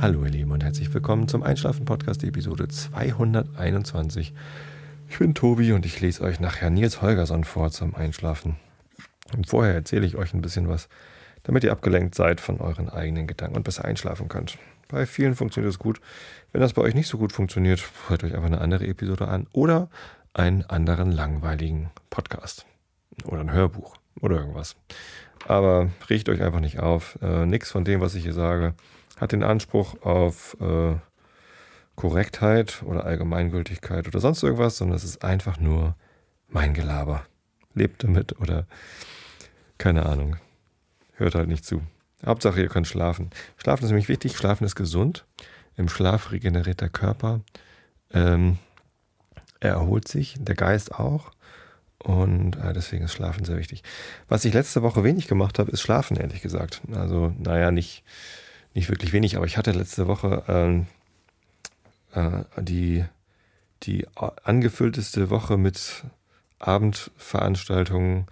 Hallo ihr Lieben und herzlich willkommen zum Einschlafen Podcast Episode 221. Ich bin Tobi und ich lese euch nachher Nils Holgersson vor zum Einschlafen. Und vorher erzähle ich euch ein bisschen was, damit ihr abgelenkt seid von euren eigenen Gedanken und besser einschlafen könnt. Bei vielen funktioniert es gut. Wenn das bei euch nicht so gut funktioniert, hört euch einfach eine andere Episode an oder einen anderen langweiligen Podcast oder ein Hörbuch oder irgendwas. Aber riecht euch einfach nicht auf. Äh, nichts von dem, was ich hier sage, hat den Anspruch auf äh, Korrektheit oder Allgemeingültigkeit oder sonst irgendwas, sondern es ist einfach nur mein Gelaber. Lebt damit oder keine Ahnung. Hört halt nicht zu. Hauptsache, ihr könnt schlafen. Schlafen ist nämlich wichtig, schlafen ist gesund. Im Schlaf regeneriert der Körper. Ähm, er erholt sich, der Geist auch. Und äh, deswegen ist Schlafen sehr wichtig. Was ich letzte Woche wenig gemacht habe, ist Schlafen, ehrlich gesagt. Also, naja, nicht, nicht wirklich wenig, aber ich hatte letzte Woche ähm, äh, die, die angefüllteste Woche mit Abendveranstaltungen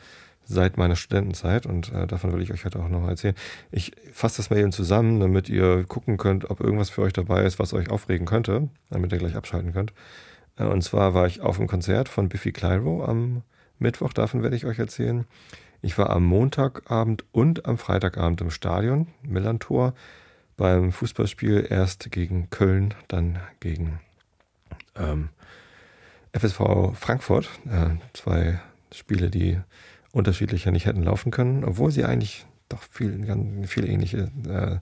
seit meiner Studentenzeit und äh, davon will ich euch heute auch noch erzählen. Ich fasse das mal eben zusammen, damit ihr gucken könnt, ob irgendwas für euch dabei ist, was euch aufregen könnte, damit ihr gleich abschalten könnt. Äh, und zwar war ich auf einem Konzert von Biffy Clyro am Mittwoch, davon werde ich euch erzählen. Ich war am Montagabend und am Freitagabend im Stadion, Millantor, beim Fußballspiel erst gegen Köln, dann gegen ähm, FSV Frankfurt. Äh, zwei Spiele, die unterschiedlicher nicht hätten laufen können, obwohl sie eigentlich doch viel, ganz, viele ähnliche äh,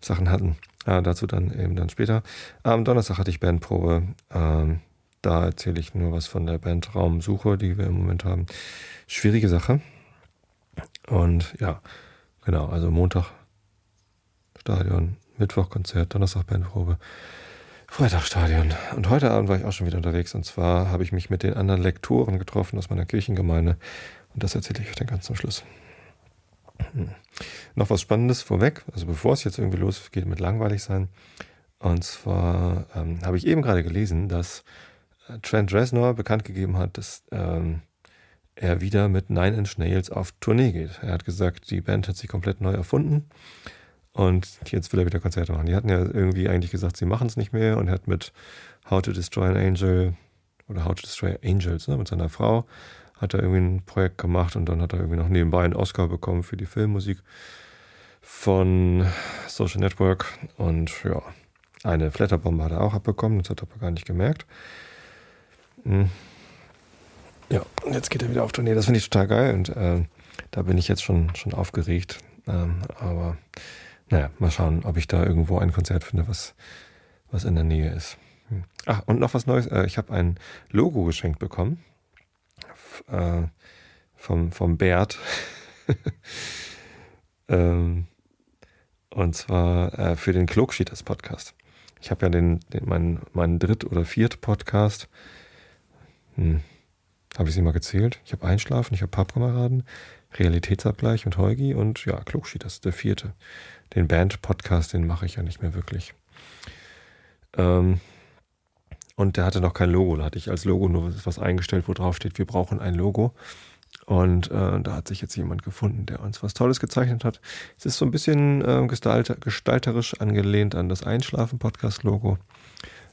Sachen hatten. Äh, dazu dann eben dann später. Am Donnerstag hatte ich Bandprobe. Ähm, da erzähle ich nur was von der Band Raumsuche, die wir im Moment haben. Schwierige Sache. Und ja, genau, also Montag Stadion, Mittwoch Konzert, Donnerstag Bandprobe, Freitag Stadion. Und heute Abend war ich auch schon wieder unterwegs. Und zwar habe ich mich mit den anderen Lektoren getroffen aus meiner Kirchengemeinde. Und das erzähle ich euch dann ganz zum Schluss. Hm. Noch was Spannendes vorweg, also bevor es jetzt irgendwie losgeht mit langweilig sein. Und zwar ähm, habe ich eben gerade gelesen, dass Trent Reznor bekannt gegeben hat, dass ähm, er wieder mit Nine Inch Nails auf Tournee geht. Er hat gesagt, die Band hat sich komplett neu erfunden und jetzt will er wieder Konzerte machen. Die hatten ja irgendwie eigentlich gesagt, sie machen es nicht mehr und er hat mit How to Destroy an Angel oder How to Destroy Angels ne, mit seiner Frau hat er irgendwie ein Projekt gemacht und dann hat er irgendwie noch nebenbei einen Oscar bekommen für die Filmmusik von Social Network und ja, eine Flatterbombe hat er auch abbekommen, das hat er aber gar nicht gemerkt. Hm. Ja, und jetzt geht er wieder auf Tournee. Das finde ich total geil und äh, da bin ich jetzt schon, schon aufgeregt. Ähm, aber naja, mal schauen, ob ich da irgendwo ein Konzert finde, was, was in der Nähe ist. Hm. Ach, und noch was Neues. Äh, ich habe ein Logo geschenkt bekommen. Äh, vom, vom Bert. ähm, und zwar äh, für den Klugschieders Podcast. Ich habe ja den, den meinen, meinen dritt- oder viert Podcast hm. Habe ich sie mal gezählt? Ich habe Einschlafen, ich habe Pappkameraden, Realitätsabgleich und Heugi und ja, Klugschi, das ist der vierte. Den Band-Podcast, den mache ich ja nicht mehr wirklich. Ähm, und der hatte noch kein Logo. Da hatte ich als Logo nur was eingestellt, wo drauf steht, wir brauchen ein Logo. Und äh, da hat sich jetzt jemand gefunden, der uns was Tolles gezeichnet hat. Es ist so ein bisschen äh, gestalter, gestalterisch angelehnt an das Einschlafen-Podcast-Logo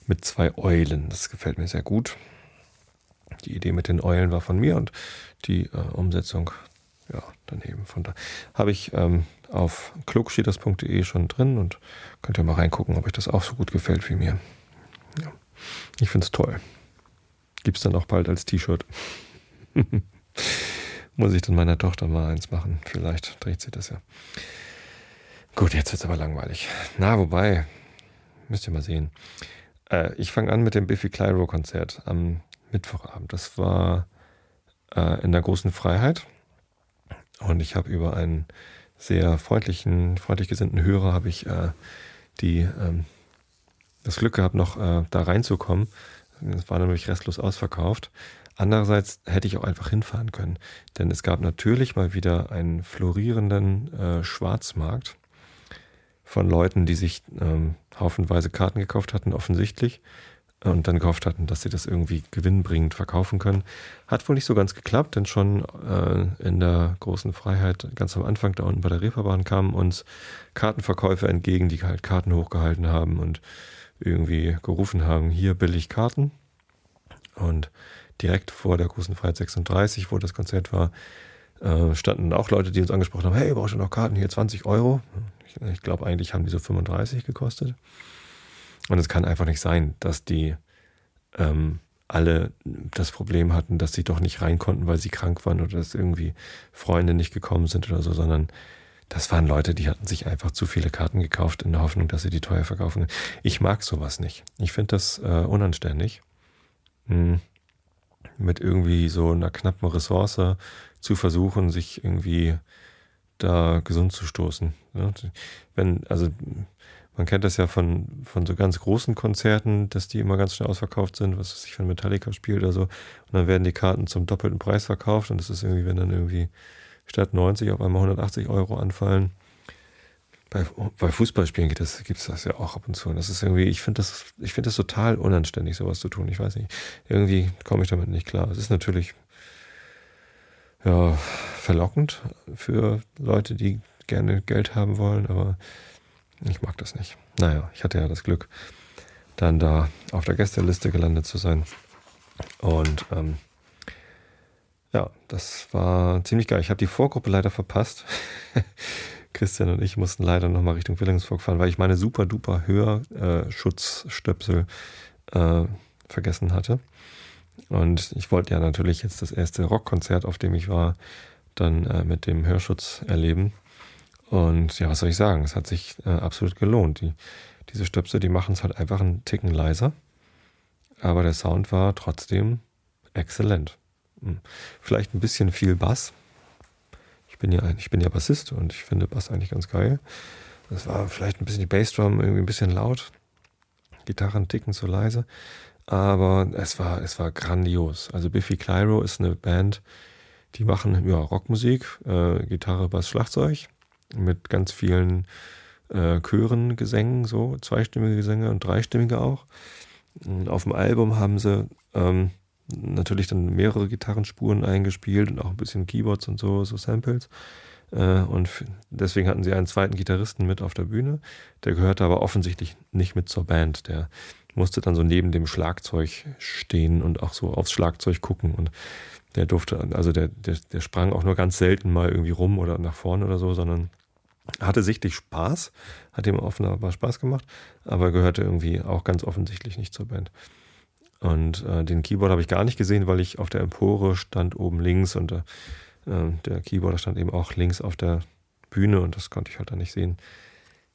mit zwei Eulen. Das gefällt mir sehr gut. Die Idee mit den Eulen war von mir und die äh, Umsetzung, ja, daneben. Von da habe ich ähm, auf klugschieders.de schon drin und könnt ihr mal reingucken, ob euch das auch so gut gefällt wie mir. Ja. Ich finde es toll. Gibt es dann auch bald als T-Shirt. Muss ich dann meiner Tochter mal eins machen. Vielleicht dreht sie das ja. Gut, jetzt wird es aber langweilig. Na, wobei, müsst ihr mal sehen. Äh, ich fange an mit dem Biffy Clyro Konzert am Mittwochabend. Das war äh, in der großen Freiheit. Und ich habe über einen sehr freundlichen, freundlich gesinnten Hörer habe ich äh, die ähm, das Glück gehabt, noch äh, da reinzukommen. Es war nämlich restlos ausverkauft. Andererseits hätte ich auch einfach hinfahren können, denn es gab natürlich mal wieder einen florierenden äh, Schwarzmarkt von Leuten, die sich ähm, haufenweise Karten gekauft hatten, offensichtlich, und dann gehofft hatten, dass sie das irgendwie gewinnbringend verkaufen können. Hat wohl nicht so ganz geklappt, denn schon äh, in der großen Freiheit ganz am Anfang da unten bei der Reeperbahn kamen uns Kartenverkäufer entgegen, die halt Karten hochgehalten haben und irgendwie gerufen haben, hier billig Karten. Und direkt vor der großen Freiheit 36, wo das Konzert war, äh, standen auch Leute, die uns angesprochen haben, hey, brauchst du noch Karten? Hier 20 Euro. Ich, ich glaube, eigentlich haben die so 35 gekostet. Und es kann einfach nicht sein, dass die ähm, alle das Problem hatten, dass sie doch nicht rein konnten, weil sie krank waren oder dass irgendwie Freunde nicht gekommen sind oder so, sondern das waren Leute, die hatten sich einfach zu viele Karten gekauft in der Hoffnung, dass sie die teuer verkaufen. Ich mag sowas nicht. Ich finde das äh, unanständig. Hm. Mit irgendwie so einer knappen Ressource zu versuchen, sich irgendwie da gesund zu stoßen. Ja, wenn, also man kennt das ja von, von so ganz großen Konzerten, dass die immer ganz schnell ausverkauft sind, was sich von Metallica spielt oder so. Und dann werden die Karten zum doppelten Preis verkauft und das ist irgendwie, wenn dann irgendwie statt 90 auf einmal 180 Euro anfallen. Bei, bei Fußballspielen gibt es das, das ja auch ab und zu. Und das ist irgendwie, ich finde das, ich das total unanständig, sowas zu tun. Ich weiß nicht. Irgendwie komme ich damit nicht klar. Es ist natürlich ja, verlockend für Leute, die gerne Geld haben wollen, aber ich mag das nicht. Naja, ich hatte ja das Glück, dann da auf der Gästeliste gelandet zu sein. Und ähm, ja, das war ziemlich geil. Ich habe die Vorgruppe leider verpasst. Christian und ich mussten leider nochmal Richtung Willingsburg fahren, weil ich meine super duper Hörschutzstöpsel äh, vergessen hatte. Und ich wollte ja natürlich jetzt das erste Rockkonzert, auf dem ich war, dann äh, mit dem Hörschutz erleben. Und ja, was soll ich sagen? Es hat sich äh, absolut gelohnt. Die, diese Stöpsel, die machen es halt einfach einen Ticken leiser. Aber der Sound war trotzdem exzellent. Hm. Vielleicht ein bisschen viel Bass. Ich bin ja, ich bin ja Bassist und ich finde Bass eigentlich ganz geil. Das war vielleicht ein bisschen die Bassdrum irgendwie ein bisschen laut. Gitarren ticken zu leise. Aber es war, es war grandios. Also Biffy Clyro ist eine Band, die machen ja, Rockmusik, äh, Gitarre, Bass, Schlagzeug mit ganz vielen äh, Chören, Gesängen, so zweistimmige Gesänge und dreistimmige auch. Und auf dem Album haben sie ähm, natürlich dann mehrere Gitarrenspuren eingespielt und auch ein bisschen Keyboards und so, so Samples. Äh, und deswegen hatten sie einen zweiten Gitarristen mit auf der Bühne. Der gehörte aber offensichtlich nicht mit zur Band. Der musste dann so neben dem Schlagzeug stehen und auch so aufs Schlagzeug gucken. Und der durfte, also der, der, der sprang auch nur ganz selten mal irgendwie rum oder nach vorne oder so, sondern hatte sichtlich Spaß, hat ihm offenbar Spaß gemacht, aber gehörte irgendwie auch ganz offensichtlich nicht zur Band. Und äh, den Keyboard habe ich gar nicht gesehen, weil ich auf der Empore stand oben links und äh, der Keyboarder stand eben auch links auf der Bühne und das konnte ich halt dann nicht sehen,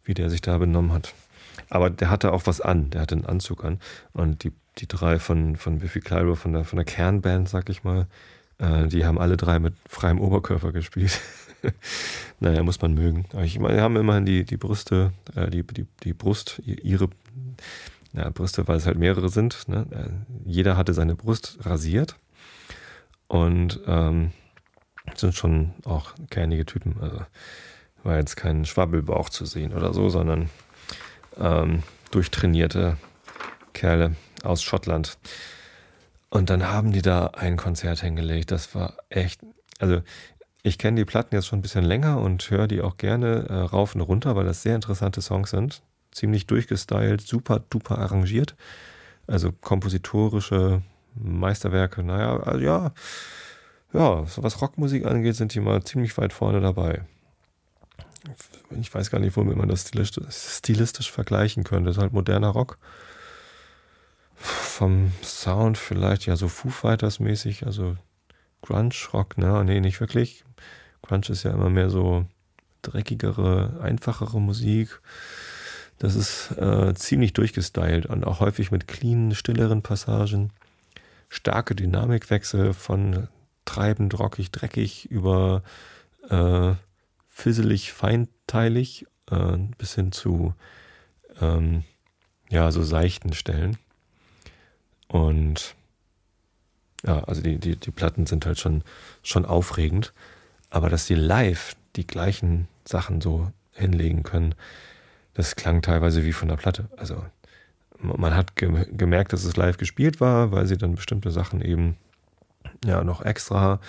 wie der sich da benommen hat. Aber der hatte auch was an, der hatte einen Anzug an und die die drei von, von Biffy Clyro, von der, von der Kernband, sag ich mal, äh, die haben alle drei mit freiem Oberkörper gespielt. naja, muss man mögen. Aber ich meine, die haben immerhin die, die Brüste, äh, die, die, die Brust, ihre ja, Brüste, weil es halt mehrere sind. Ne? Äh, jeder hatte seine Brust rasiert und ähm, sind schon auch kernige Typen. Also war jetzt kein Schwabbelbauch zu sehen oder so, sondern ähm, durchtrainierte Kerle aus Schottland. Und dann haben die da ein Konzert hingelegt. Das war echt, also ich kenne die Platten jetzt schon ein bisschen länger und höre die auch gerne äh, rauf und runter, weil das sehr interessante Songs sind. Ziemlich durchgestylt, super duper arrangiert. Also kompositorische Meisterwerke. Naja, also ja, ja, was Rockmusik angeht, sind die mal ziemlich weit vorne dabei. Ich weiß gar nicht, womit man das stilistisch, stilistisch vergleichen könnte. Das ist halt moderner Rock vom Sound vielleicht ja so Foo Fighters mäßig, also Grunge Rock, ne, nee, nicht wirklich. Grunge ist ja immer mehr so dreckigere, einfachere Musik. Das ist äh, ziemlich durchgestylt und auch häufig mit cleanen, stilleren Passagen. Starke Dynamikwechsel von treibend, rockig, dreckig über äh, fisselig, feinteilig äh, bis hin zu ähm, ja, so seichten Stellen. Und ja, also die, die, die Platten sind halt schon, schon aufregend. Aber dass die live die gleichen Sachen so hinlegen können, das klang teilweise wie von der Platte. Also man hat ge gemerkt, dass es live gespielt war, weil sie dann bestimmte Sachen eben ja noch extra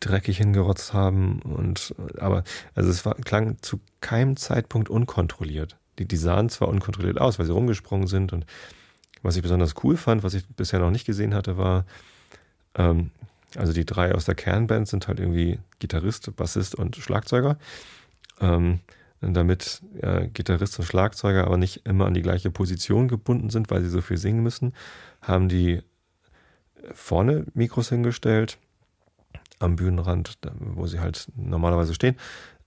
dreckig hingerotzt haben und aber also es war, klang zu keinem Zeitpunkt unkontrolliert. Die, die sahen zwar unkontrolliert aus, weil sie rumgesprungen sind und was ich besonders cool fand, was ich bisher noch nicht gesehen hatte, war ähm, also die drei aus der Kernband sind halt irgendwie Gitarrist, Bassist und Schlagzeuger. Ähm, damit äh, Gitarrist und Schlagzeuger aber nicht immer an die gleiche Position gebunden sind, weil sie so viel singen müssen, haben die vorne Mikros hingestellt, am Bühnenrand, wo sie halt normalerweise stehen,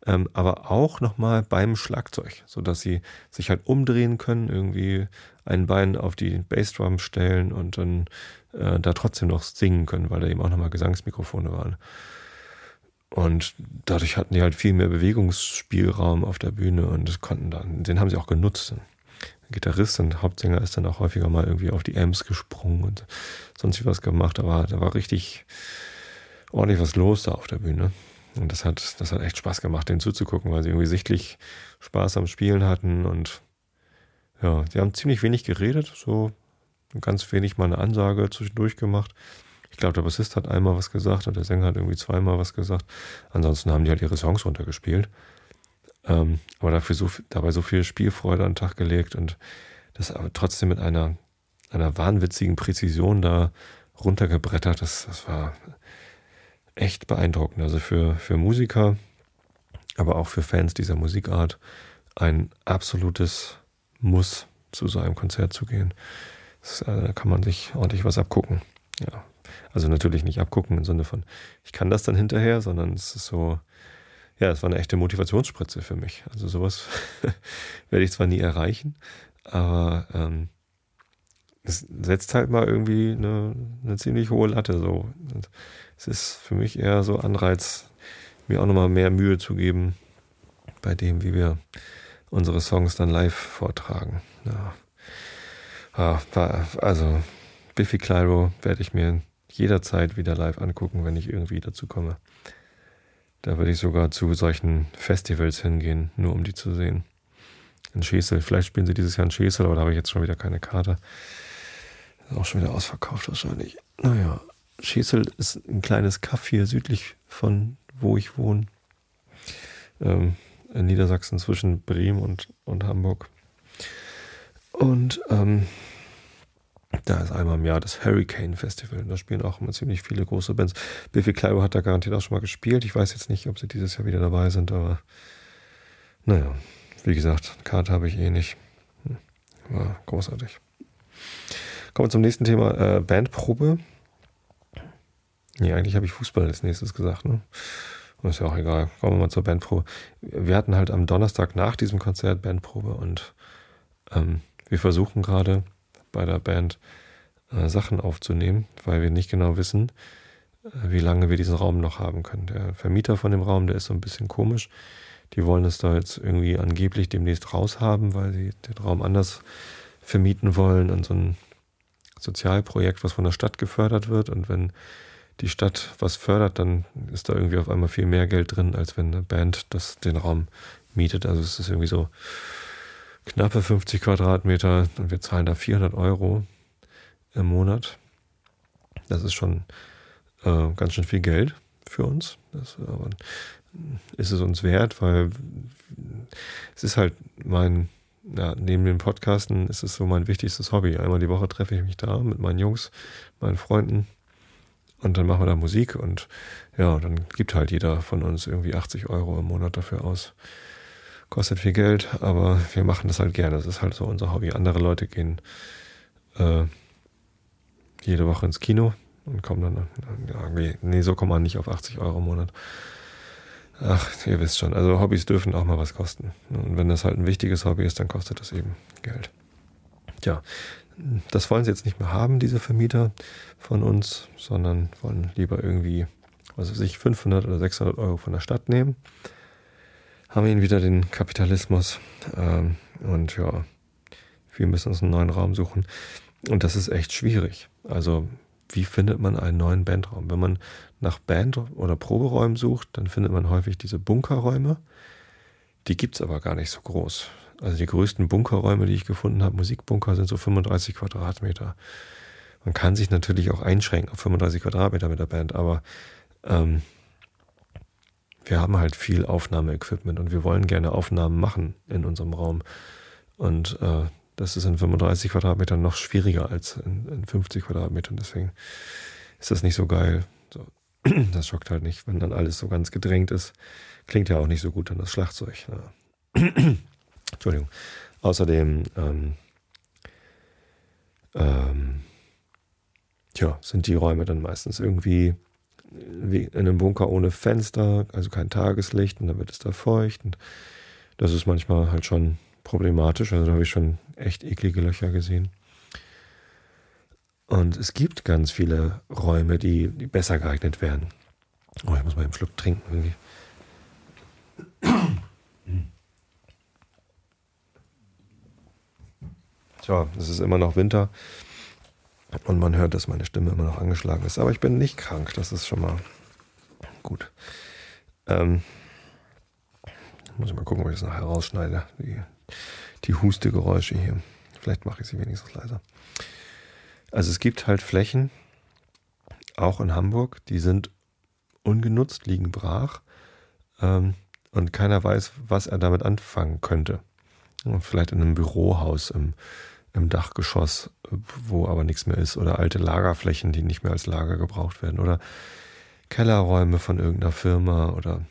ähm, aber auch nochmal beim Schlagzeug, sodass sie sich halt umdrehen können, irgendwie ein Bein auf die Bassdrum stellen und dann äh, da trotzdem noch singen können, weil da eben auch nochmal Gesangsmikrofone waren. Und dadurch hatten die halt viel mehr Bewegungsspielraum auf der Bühne und konnten dann, den haben sie auch genutzt. Gitarrist und Hauptsänger ist dann auch häufiger mal irgendwie auf die Amps gesprungen und sonst was gemacht. Aber da war richtig ordentlich was los da auf der Bühne. Und das hat, das hat echt Spaß gemacht, denen zuzugucken, weil sie irgendwie sichtlich Spaß am Spielen hatten und ja, sie haben ziemlich wenig geredet, so ganz wenig mal eine Ansage zwischendurch gemacht. Ich glaube, der Bassist hat einmal was gesagt und der Sänger hat irgendwie zweimal was gesagt. Ansonsten haben die halt ihre Songs runtergespielt. Ähm, aber dafür so, dabei so viel Spielfreude an den Tag gelegt und das aber trotzdem mit einer, einer wahnwitzigen Präzision da runtergebrettert. Das, das war echt beeindruckend. Also für, für Musiker, aber auch für Fans dieser Musikart ein absolutes Muss, zu so einem Konzert zu gehen. Das, äh, da kann man sich ordentlich was abgucken. Ja, also natürlich nicht abgucken im Sinne von, ich kann das dann hinterher, sondern es ist so, ja, es war eine echte Motivationsspritze für mich. Also sowas werde ich zwar nie erreichen, aber ähm, es setzt halt mal irgendwie eine, eine ziemlich hohe Latte so. Und es ist für mich eher so Anreiz, mir auch nochmal mehr Mühe zu geben bei dem, wie wir unsere Songs dann live vortragen. Ja. Ah, also Biffy Clyro werde ich mir jederzeit wieder live angucken, wenn ich irgendwie dazu komme. Da würde ich sogar zu solchen Festivals hingehen, nur um die zu sehen. In Schesel. Vielleicht spielen sie dieses Jahr in Schesel, aber da habe ich jetzt schon wieder keine Karte. Ist auch schon wieder ausverkauft wahrscheinlich. Naja, Schesel ist ein kleines Kaff hier südlich von wo ich wohne. Ähm, in Niedersachsen zwischen Bremen und, und Hamburg. Und ähm, da ist einmal im Jahr das Hurricane Festival. Da spielen auch immer ziemlich viele große Bands. Biffy Clyro hat da garantiert auch schon mal gespielt. Ich weiß jetzt nicht, ob sie dieses Jahr wieder dabei sind, aber naja, wie gesagt, Karte habe ich eh nicht. Hm, war großartig. Kommen wir zum nächsten Thema, äh, Bandprobe. Nee, eigentlich habe ich Fußball als nächstes gesagt, ne? Ist ja auch egal. Kommen wir mal zur Bandprobe. Wir hatten halt am Donnerstag nach diesem Konzert Bandprobe und ähm, wir versuchen gerade bei der Band äh, Sachen aufzunehmen, weil wir nicht genau wissen, äh, wie lange wir diesen Raum noch haben können. Der Vermieter von dem Raum, der ist so ein bisschen komisch. Die wollen es da jetzt irgendwie angeblich demnächst raushaben, weil sie den Raum anders vermieten wollen an so ein Sozialprojekt, was von der Stadt gefördert wird. Und wenn die Stadt was fördert, dann ist da irgendwie auf einmal viel mehr Geld drin, als wenn eine Band das den Raum mietet. Also es ist irgendwie so knappe 50 Quadratmeter und wir zahlen da 400 Euro im Monat. Das ist schon äh, ganz schön viel Geld für uns. Das, aber ist es uns wert, weil es ist halt mein, ja, neben den Podcasten ist es so mein wichtigstes Hobby. Einmal die Woche treffe ich mich da mit meinen Jungs, meinen Freunden und dann machen wir da Musik und ja, dann gibt halt jeder von uns irgendwie 80 Euro im Monat dafür aus. Kostet viel Geld, aber wir machen das halt gerne. Das ist halt so unser Hobby. Andere Leute gehen äh, jede Woche ins Kino und kommen dann, ja, nee, so kommt man nicht auf 80 Euro im Monat. Ach, ihr wisst schon, also Hobbys dürfen auch mal was kosten. Und wenn das halt ein wichtiges Hobby ist, dann kostet das eben Geld. Tja, das wollen sie jetzt nicht mehr haben, diese Vermieter von uns, sondern wollen lieber irgendwie, was weiß ich, 500 oder 600 Euro von der Stadt nehmen haben ihn wieder den Kapitalismus. Ähm, und ja, wir müssen uns einen neuen Raum suchen. Und das ist echt schwierig. Also, wie findet man einen neuen Bandraum? Wenn man nach Band- oder Proberäumen sucht, dann findet man häufig diese Bunkerräume. Die gibt's aber gar nicht so groß. Also die größten Bunkerräume, die ich gefunden habe, Musikbunker, sind so 35 Quadratmeter. Man kann sich natürlich auch einschränken auf 35 Quadratmeter mit der Band, aber ähm, wir haben halt viel Aufnahmeequipment und wir wollen gerne Aufnahmen machen in unserem Raum. Und äh, das ist in 35 Quadratmetern noch schwieriger als in, in 50 Quadratmetern. Deswegen ist das nicht so geil. So. Das schockt halt nicht, wenn dann alles so ganz gedrängt ist. Klingt ja auch nicht so gut dann das Schlagzeug. Ja. Entschuldigung. Außerdem ähm, ähm, tja, sind die Räume dann meistens irgendwie wie in einem Bunker ohne Fenster, also kein Tageslicht und dann wird es da feucht. Und das ist manchmal halt schon problematisch. Also da habe ich schon echt eklige Löcher gesehen. Und es gibt ganz viele Räume, die, die besser geeignet werden. Oh, ich muss mal einen Schluck trinken. Tja, es ist immer noch Winter. Und man hört, dass meine Stimme immer noch angeschlagen ist. Aber ich bin nicht krank, das ist schon mal gut. Ähm, muss ich mal gucken, ob ich das nachher rausschneide. Die, die Hustegeräusche hier. Vielleicht mache ich sie wenigstens leiser. Also es gibt halt Flächen, auch in Hamburg, die sind ungenutzt, liegen brach. Ähm, und keiner weiß, was er damit anfangen könnte. Vielleicht in einem Bürohaus im im Dachgeschoss, wo aber nichts mehr ist, oder alte Lagerflächen, die nicht mehr als Lager gebraucht werden, oder Kellerräume von irgendeiner Firma oder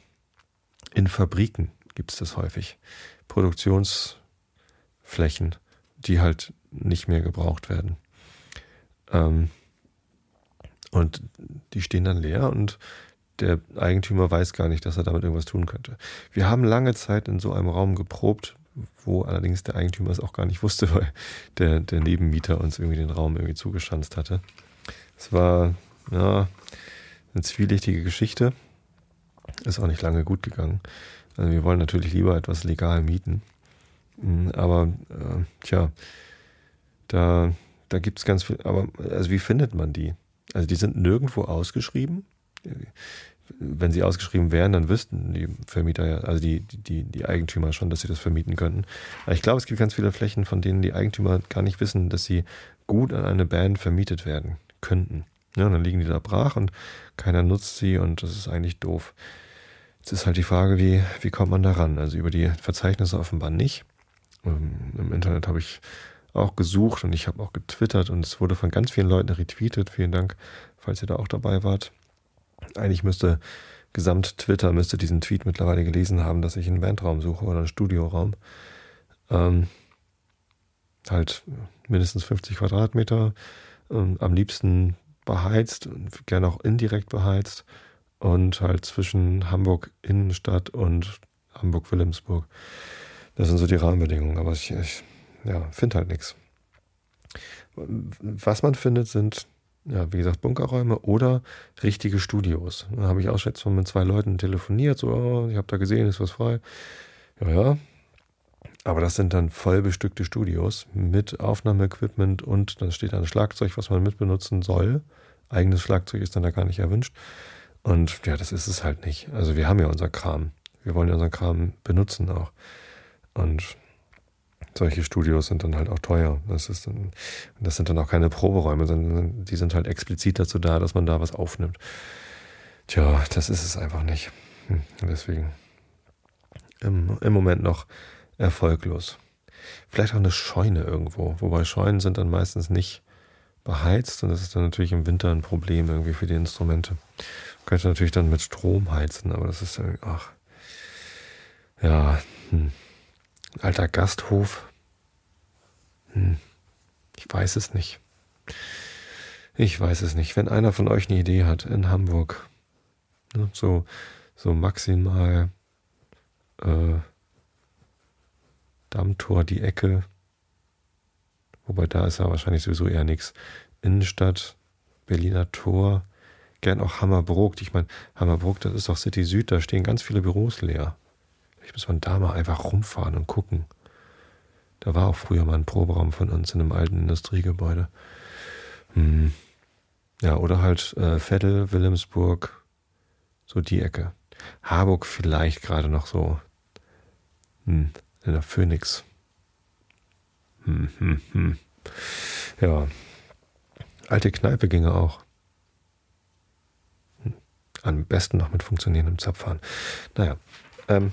in Fabriken gibt es das häufig. Produktionsflächen, die halt nicht mehr gebraucht werden. Ähm, und die stehen dann leer und der Eigentümer weiß gar nicht, dass er damit irgendwas tun könnte. Wir haben lange Zeit in so einem Raum geprobt, wo allerdings der Eigentümer es auch gar nicht wusste, weil der, der Nebenmieter uns irgendwie den Raum irgendwie zugeschanzt hatte. Es war ja, eine zwielichtige Geschichte. Ist auch nicht lange gut gegangen. Also wir wollen natürlich lieber etwas legal mieten. Hm, aber äh, tja, da, da gibt es ganz viel. Aber also wie findet man die? Also die sind nirgendwo ausgeschrieben wenn sie ausgeschrieben wären, dann wüssten die Vermieter ja, also die, die, die Eigentümer schon, dass sie das vermieten könnten. Aber ich glaube, es gibt ganz viele Flächen, von denen die Eigentümer gar nicht wissen, dass sie gut an eine Band vermietet werden könnten. Ja, dann liegen die da brach und keiner nutzt sie und das ist eigentlich doof. Jetzt ist halt die Frage, wie, wie kommt man da ran? Also über die Verzeichnisse offenbar nicht. Ähm, Im Internet habe ich auch gesucht und ich habe auch getwittert und es wurde von ganz vielen Leuten retweetet. Vielen Dank, falls ihr da auch dabei wart. Eigentlich müsste gesamt Twitter müsste diesen Tweet mittlerweile gelesen haben, dass ich einen Bandraum suche oder einen Studioraum. Ähm, halt mindestens 50 Quadratmeter, ähm, am liebsten beheizt gerne auch indirekt beheizt und halt zwischen Hamburg Innenstadt und Hamburg Wilhelmsburg. Das sind so die Rahmenbedingungen, aber ich, ich ja, finde halt nichts. Was man findet, sind ja, wie gesagt, Bunkerräume oder richtige Studios. Da habe ich auch schon mit zwei Leuten telefoniert, so, oh, ich habe da gesehen, ist was frei. Ja, ja. Aber das sind dann voll bestückte Studios mit Aufnahmeequipment und dann steht da ein Schlagzeug, was man mitbenutzen soll. Eigenes Schlagzeug ist dann da gar nicht erwünscht. Und ja, das ist es halt nicht. Also wir haben ja unser Kram. Wir wollen ja unseren Kram benutzen auch. Und solche Studios sind dann halt auch teuer. Das, ist dann, das sind dann auch keine Proberäume, sondern die sind halt explizit dazu da, dass man da was aufnimmt. Tja, das ist es einfach nicht. Hm, deswegen im, im Moment noch erfolglos. Vielleicht auch eine Scheune irgendwo, wobei Scheunen sind dann meistens nicht beheizt und das ist dann natürlich im Winter ein Problem irgendwie für die Instrumente. Man könnte natürlich dann mit Strom heizen, aber das ist ach, ja, hm alter Gasthof. Hm. Ich weiß es nicht. Ich weiß es nicht. Wenn einer von euch eine Idee hat in Hamburg, ne, so, so maximal äh, Dammtor die Ecke, wobei da ist ja wahrscheinlich sowieso eher nichts. Innenstadt, Berliner Tor, gern auch Hammerbrook. Ich meine, Hammerbrook, das ist doch City Süd, da stehen ganz viele Büros leer. Vielleicht muss man da mal einfach rumfahren und gucken. Da war auch früher mal ein Proberaum von uns in einem alten Industriegebäude. Hm. Ja, oder halt äh, Veddel, Wilhelmsburg, so die Ecke. Harburg vielleicht gerade noch so hm, in der Phoenix. hm, hm, hm. Ja. Alte Kneipe ginge auch. Hm. Am besten noch mit funktionierendem Zapfhahn. Naja. Ähm,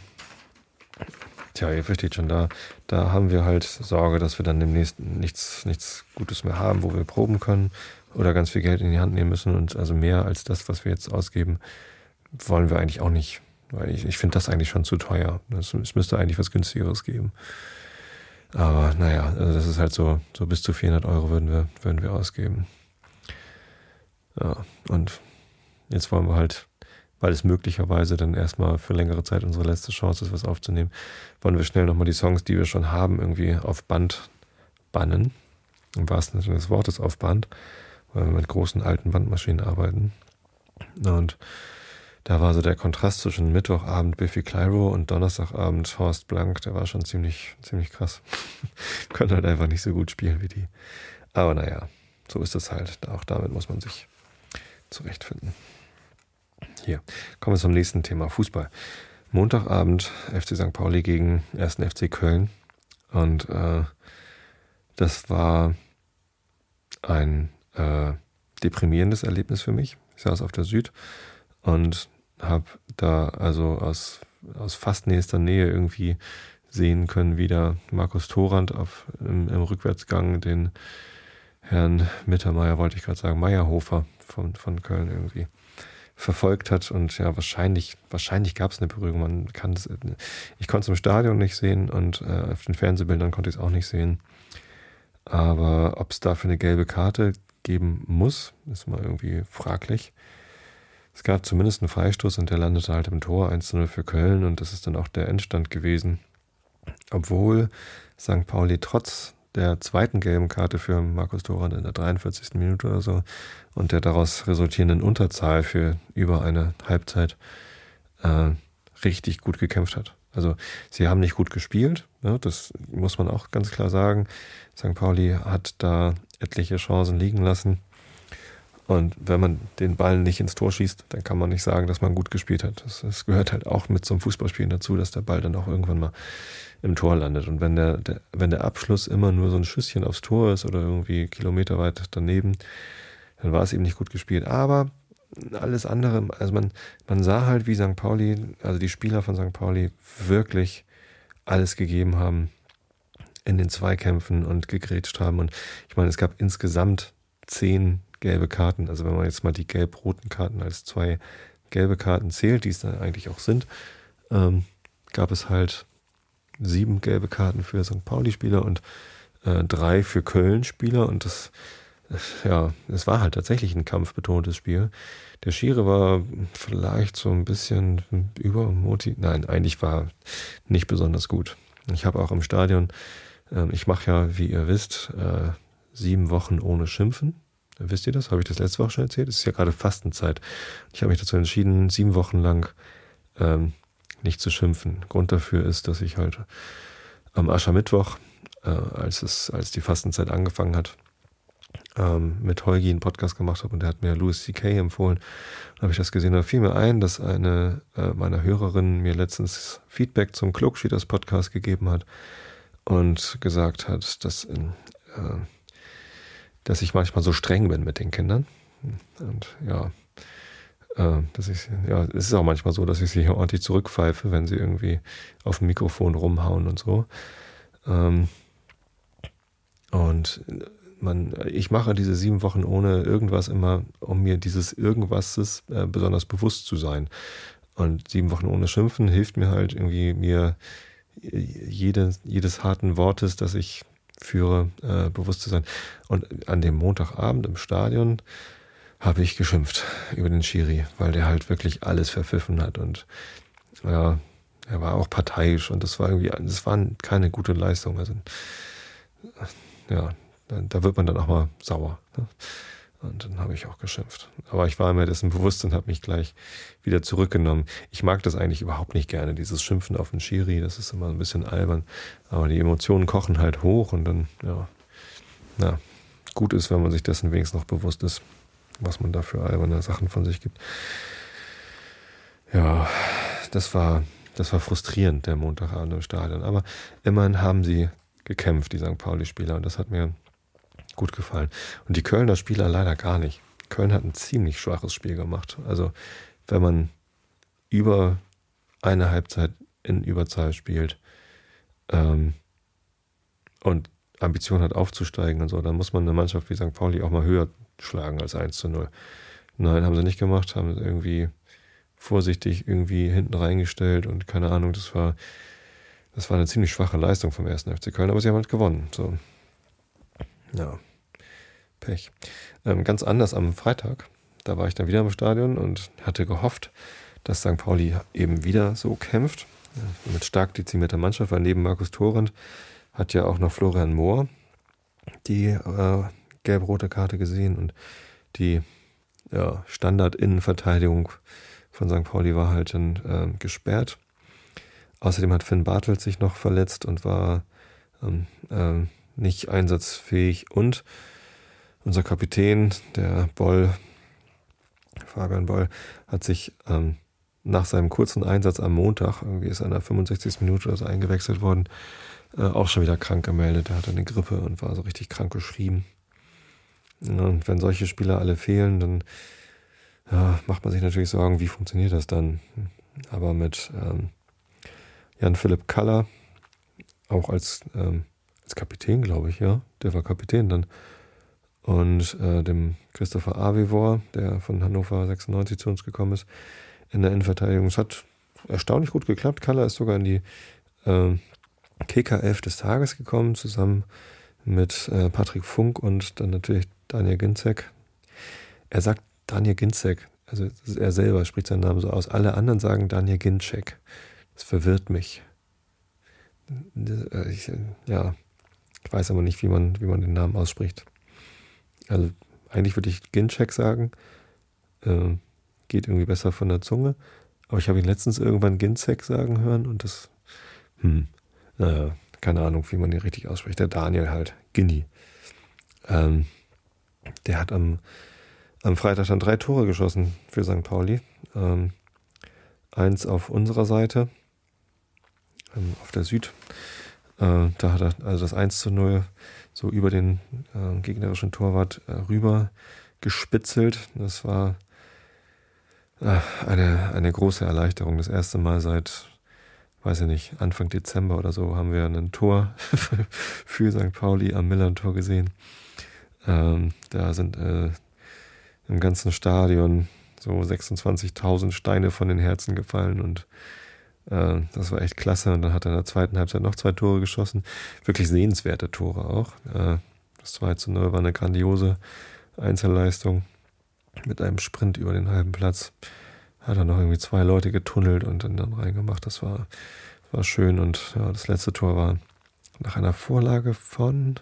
tja, ihr versteht schon, da, da haben wir halt Sorge, dass wir dann demnächst nichts, nichts Gutes mehr haben, wo wir proben können oder ganz viel Geld in die Hand nehmen müssen. Und also mehr als das, was wir jetzt ausgeben, wollen wir eigentlich auch nicht. Weil ich, ich finde das eigentlich schon zu teuer. Es, es müsste eigentlich was günstigeres geben. Aber naja, also das ist halt so, so bis zu 400 Euro würden wir, würden wir ausgeben. Ja, und jetzt wollen wir halt, weil es möglicherweise dann erstmal für längere Zeit unsere letzte Chance ist, was aufzunehmen, wollen wir schnell nochmal die Songs, die wir schon haben, irgendwie auf Band bannen. Im wahrsten Sinne des Wortes auf Band, weil wir mit großen alten Bandmaschinen arbeiten. Und da war so der Kontrast zwischen Mittwochabend Biffy Clyro und Donnerstagabend Horst Blank, der war schon ziemlich, ziemlich krass. Können halt einfach nicht so gut spielen wie die. Aber naja, so ist es halt. Auch damit muss man sich zurechtfinden. Hier, kommen wir zum nächsten Thema, Fußball. Montagabend FC St. Pauli gegen 1. FC Köln. Und äh, das war ein äh, deprimierendes Erlebnis für mich. Ich saß auf der Süd und habe da also aus, aus fast nächster Nähe irgendwie sehen können, wie der Markus Thorand auf, im, im Rückwärtsgang den Herrn Mittermeier, wollte ich gerade sagen, Meierhofer von, von Köln irgendwie verfolgt hat und ja, wahrscheinlich, wahrscheinlich gab es eine Berührung. Man kann das, ich konnte es im Stadion nicht sehen und äh, auf den Fernsehbildern konnte ich es auch nicht sehen. Aber ob es dafür eine gelbe Karte geben muss, ist mal irgendwie fraglich. Es gab zumindest einen Freistoß und der landete halt im Tor 1-0 für Köln und das ist dann auch der Endstand gewesen. Obwohl St. Pauli trotz der zweiten gelben Karte für Markus Doran in der 43. Minute oder so und der daraus resultierenden Unterzahl für über eine Halbzeit äh, richtig gut gekämpft hat. Also sie haben nicht gut gespielt, ne, das muss man auch ganz klar sagen. St. Pauli hat da etliche Chancen liegen lassen. Und wenn man den Ball nicht ins Tor schießt, dann kann man nicht sagen, dass man gut gespielt hat. Das, das gehört halt auch mit zum Fußballspielen dazu, dass der Ball dann auch irgendwann mal im Tor landet. Und wenn der, der, wenn der Abschluss immer nur so ein Schüsschen aufs Tor ist oder irgendwie kilometerweit daneben, dann war es eben nicht gut gespielt. Aber alles andere, also man, man sah halt, wie St. Pauli, also die Spieler von St. Pauli wirklich alles gegeben haben in den Zweikämpfen und gegrätscht haben. Und ich meine, es gab insgesamt zehn gelbe Karten. Also wenn man jetzt mal die gelb-roten Karten als zwei gelbe Karten zählt, die es dann eigentlich auch sind, ähm, gab es halt sieben gelbe Karten für St. Pauli-Spieler und äh, drei für Köln-Spieler. Und das, ja, es war halt tatsächlich ein kampfbetontes Spiel. Der Schiri war vielleicht so ein bisschen übermotiviert. Nein, eigentlich war nicht besonders gut. Ich habe auch im Stadion, äh, ich mache ja, wie ihr wisst, äh, sieben Wochen ohne Schimpfen. Wisst ihr das? Habe ich das letzte Woche schon erzählt? Es ist ja gerade Fastenzeit. Ich habe mich dazu entschieden, sieben Wochen lang ähm, nicht zu schimpfen. Grund dafür ist, dass ich halt am Aschermittwoch, äh, als es, als die Fastenzeit angefangen hat, ähm, mit Holgi einen Podcast gemacht habe und der hat mir Louis C.K. empfohlen. Dann habe ich das gesehen. Da fiel mir ein, dass eine äh, meiner Hörerinnen mir letztens Feedback zum Klugschieders Podcast gegeben hat und gesagt hat, dass in, äh, dass ich manchmal so streng bin mit den Kindern. Und ja, äh, dass ich, ja, es ist auch manchmal so, dass ich sie ordentlich zurückpfeife, wenn sie irgendwie auf dem Mikrofon rumhauen und so. Ähm, und man, ich mache diese sieben Wochen ohne irgendwas immer, um mir dieses Irgendwas äh, besonders bewusst zu sein. Und sieben Wochen ohne Schimpfen hilft mir halt irgendwie mir jede, jedes harten Wortes, das ich führe, äh, bewusst zu sein. Und an dem Montagabend im Stadion habe ich geschimpft über den Schiri, weil der halt wirklich alles verpfiffen hat und ja, er war auch parteiisch und das war irgendwie, das war keine gute Leistung. Also ja, da wird man dann auch mal sauer. Ne? Und dann habe ich auch geschimpft. Aber ich war mir dessen bewusst und habe mich gleich wieder zurückgenommen. Ich mag das eigentlich überhaupt nicht gerne, dieses Schimpfen auf den Schiri. Das ist immer ein bisschen albern. Aber die Emotionen kochen halt hoch und dann, ja, na, gut ist, wenn man sich dessen wenigstens noch bewusst ist, was man da für alberne Sachen von sich gibt. Ja, das war, das war frustrierend, der Montagabend im Stadion. Aber immerhin haben sie gekämpft, die St. Pauli-Spieler. Und das hat mir gut gefallen. Und die Kölner Spieler leider gar nicht. Köln hat ein ziemlich schwaches Spiel gemacht. Also wenn man über eine Halbzeit in Überzahl spielt ähm, und Ambition hat aufzusteigen und so, dann muss man eine Mannschaft wie St. Pauli auch mal höher schlagen als 1 zu 0. Nein, haben sie nicht gemacht, haben irgendwie vorsichtig irgendwie hinten reingestellt und keine Ahnung, das war, das war eine ziemlich schwache Leistung vom ersten FC Köln, aber sie haben halt gewonnen. So. Ja, Pech. Ähm, ganz anders am Freitag, da war ich dann wieder im Stadion und hatte gehofft, dass St. Pauli eben wieder so kämpft. Mit stark dezimierter Mannschaft, weil neben Markus Thorand hat ja auch noch Florian Mohr die äh, gelb-rote Karte gesehen und die ja, Standard-Innenverteidigung von St. Pauli war halt dann äh, gesperrt. Außerdem hat Finn Bartelt sich noch verletzt und war ähm, äh, nicht einsatzfähig. Und unser Kapitän, der Boll, Fabian Boll, hat sich ähm, nach seinem kurzen Einsatz am Montag, irgendwie ist er in der 65. Minute oder so eingewechselt worden, äh, auch schon wieder krank gemeldet. Er hatte eine Grippe und war so richtig krank geschrieben. Und wenn solche Spieler alle fehlen, dann ja, macht man sich natürlich Sorgen, wie funktioniert das dann? Aber mit ähm, Jan-Philipp Kaller, auch als, ähm, als Kapitän, glaube ich, ja, der war Kapitän dann, und äh, dem Christopher Avivor, der von Hannover 96 zu uns gekommen ist, in der Innenverteidigung. Es hat erstaunlich gut geklappt. Kaller ist sogar in die äh, KK11 des Tages gekommen, zusammen mit äh, Patrick Funk und dann natürlich Daniel Ginzek. Er sagt Daniel Ginzek, also er selber spricht seinen Namen so aus. Alle anderen sagen Daniel Ginczek. Das verwirrt mich. Äh, ich, ja, ich weiß aber nicht, wie man, wie man den Namen ausspricht. Also eigentlich würde ich Ginczek sagen. Äh, geht irgendwie besser von der Zunge. Aber ich habe ihn letztens irgendwann Ginzek sagen hören und das, hm, naja, keine Ahnung, wie man ihn richtig ausspricht. Der Daniel halt, Ginny. Ähm, der hat am, am Freitag dann drei Tore geschossen für St. Pauli. Ähm, eins auf unserer Seite, ähm, auf der Süd. Äh, da hat er also das 1 zu 0 so über den äh, gegnerischen Torwart äh, rüber gespitzelt. Das war äh, eine, eine große Erleichterung. Das erste Mal seit, weiß ich nicht, Anfang Dezember oder so haben wir ein Tor für St. Pauli am Millern-Tor gesehen. Ähm, da sind äh, im ganzen Stadion so 26.000 Steine von den Herzen gefallen und das war echt klasse. Und dann hat er in der zweiten Halbzeit noch zwei Tore geschossen. Wirklich sehenswerte Tore auch. Äh, das 2 zu 0 war eine grandiose Einzelleistung mit einem Sprint über den halben Platz. Hat er noch irgendwie zwei Leute getunnelt und dann, dann reingemacht. Das war, war schön. Und ja, das letzte Tor war nach einer Vorlage von,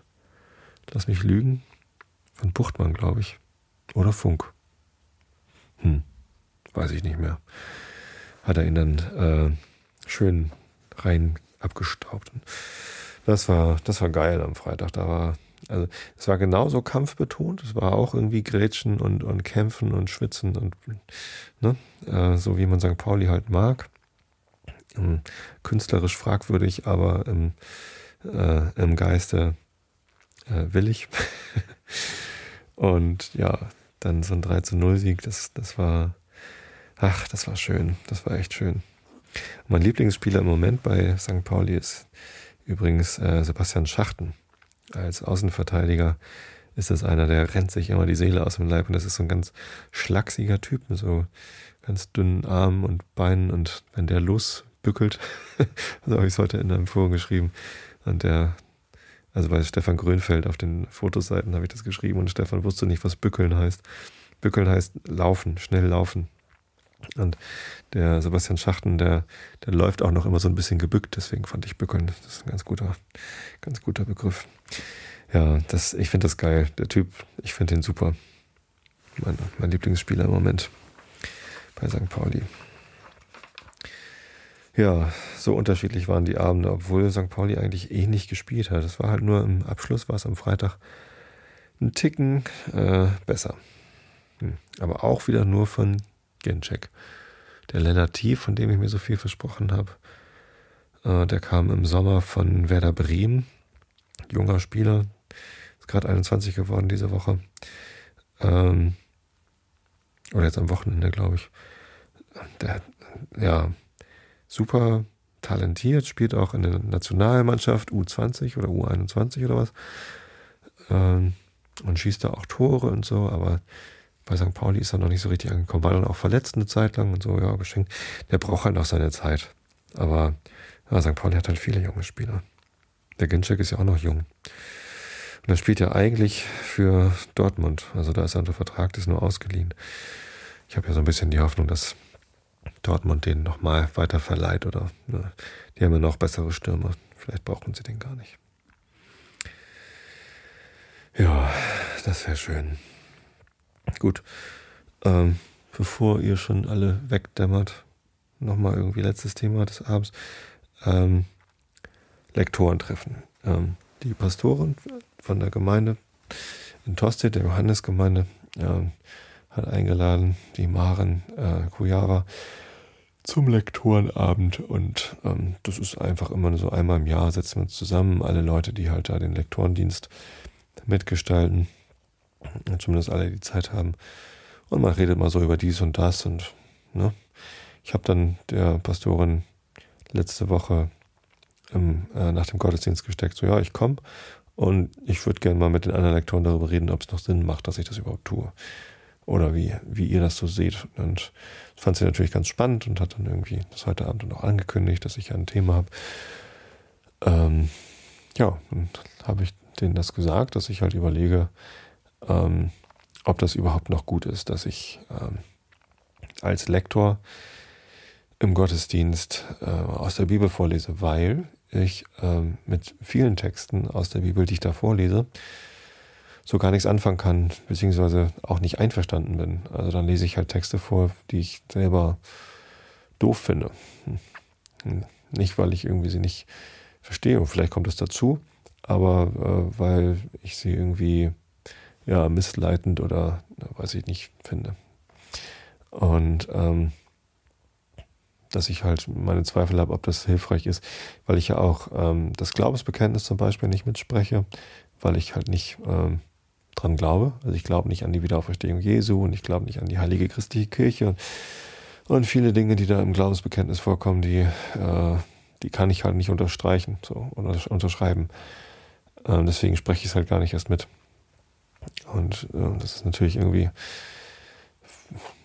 lass mich lügen, von Buchtmann, glaube ich. Oder Funk. Hm, weiß ich nicht mehr. Hat er ihn dann äh, schön rein abgestaubt. Das war, das war geil am Freitag. Da war, also es war genauso kampfbetont. Es war auch irgendwie Grätschen und, und Kämpfen und Schwitzen und ne, äh, so wie man St. Pauli halt mag. Ähm, künstlerisch fragwürdig, aber im, äh, im Geiste äh, willig. und ja, dann so ein 3 zu 0 Sieg, das, das war, ach, das war schön. Das war echt schön. Mein Lieblingsspieler im Moment bei St. Pauli ist übrigens äh, Sebastian Schachten. Als Außenverteidiger ist das einer, der rennt sich immer die Seele aus dem Leib und das ist so ein ganz schlachsiger Typ mit so ganz dünnen Armen und Beinen und wenn der losbückelt, also habe ich es heute in einem Forum geschrieben, und der, also bei Stefan Grönfeld auf den Fotoseiten habe ich das geschrieben und Stefan wusste nicht, was bückeln heißt. Bückeln heißt laufen, schnell laufen. Und der Sebastian Schachten, der, der läuft auch noch immer so ein bisschen gebückt, deswegen fand ich bückeln, das ist ein ganz guter, ganz guter Begriff. Ja, das, ich finde das geil. Der Typ, ich finde den super. Mein, mein Lieblingsspieler im Moment bei St. Pauli. Ja, so unterschiedlich waren die Abende, obwohl St. Pauli eigentlich eh nicht gespielt hat. Das war halt nur im Abschluss, war es am Freitag ein Ticken äh, besser. Hm. Aber auch wieder nur von Gencheck. Der Lennart Tief, von dem ich mir so viel versprochen habe, äh, der kam im Sommer von Werder Bremen junger Spieler, ist gerade 21 geworden diese Woche. Ähm, oder jetzt am Wochenende, glaube ich. Der, ja, super talentiert, spielt auch in der Nationalmannschaft U20 oder U21 oder was. Ähm, und schießt da auch Tore und so, aber bei St. Pauli ist er noch nicht so richtig angekommen, war dann auch verletzt eine Zeit lang und so, ja, geschenkt. Der braucht halt noch seine Zeit. Aber ja, St. Pauli hat halt viele junge Spieler. Der Ginczek ist ja auch noch jung. Und er spielt ja eigentlich für Dortmund. Also da ist er unter Vertrag, ist nur ausgeliehen. Ich habe ja so ein bisschen die Hoffnung, dass Dortmund den nochmal weiter verleiht oder ne, die haben ja noch bessere Stürmer. Vielleicht brauchen sie den gar nicht. Ja, das wäre schön. Gut. Ähm, bevor ihr schon alle wegdämmert, nochmal irgendwie letztes Thema des Abends. Ähm, Lektorentreffen. Ähm, die Pastorin von der Gemeinde in Tosted, der Johannesgemeinde, ähm, hat eingeladen, die Maren äh, Kujara, zum Lektorenabend. Und ähm, das ist einfach immer so einmal im Jahr setzen wir uns zusammen, alle Leute, die halt da den Lektorendienst mitgestalten, zumindest alle, die Zeit haben. Und man redet mal so über dies und das. Und ne? ich habe dann der Pastorin letzte Woche im, äh, nach dem Gottesdienst gesteckt, so ja, ich komme und ich würde gerne mal mit den anderen Lektoren darüber reden, ob es noch Sinn macht, dass ich das überhaupt tue. Oder wie, wie ihr das so seht. Und das fand sie natürlich ganz spannend und hat dann irgendwie das heute Abend noch angekündigt, dass ich ein Thema habe. Ähm, ja, und habe ich denen das gesagt, dass ich halt überlege, ähm, ob das überhaupt noch gut ist, dass ich ähm, als Lektor im Gottesdienst äh, aus der Bibel vorlese, weil ich ähm, mit vielen Texten aus der Bibel, die ich da vorlese, so gar nichts anfangen kann, beziehungsweise auch nicht einverstanden bin. Also dann lese ich halt Texte vor, die ich selber doof finde. Hm. Nicht, weil ich irgendwie sie nicht verstehe, und vielleicht kommt es dazu, aber äh, weil ich sie irgendwie ja missleitend oder weiß ich nicht finde. Und ähm, dass ich halt meine Zweifel habe, ob das hilfreich ist, weil ich ja auch ähm, das Glaubensbekenntnis zum Beispiel nicht mitspreche, weil ich halt nicht ähm, dran glaube. Also ich glaube nicht an die Wiederauferstehung Jesu und ich glaube nicht an die heilige christliche Kirche und, und viele Dinge, die da im Glaubensbekenntnis vorkommen, die, äh, die kann ich halt nicht unterstreichen so, unterschreiben. Ähm, deswegen spreche ich es halt gar nicht erst mit. Und äh, das ist natürlich irgendwie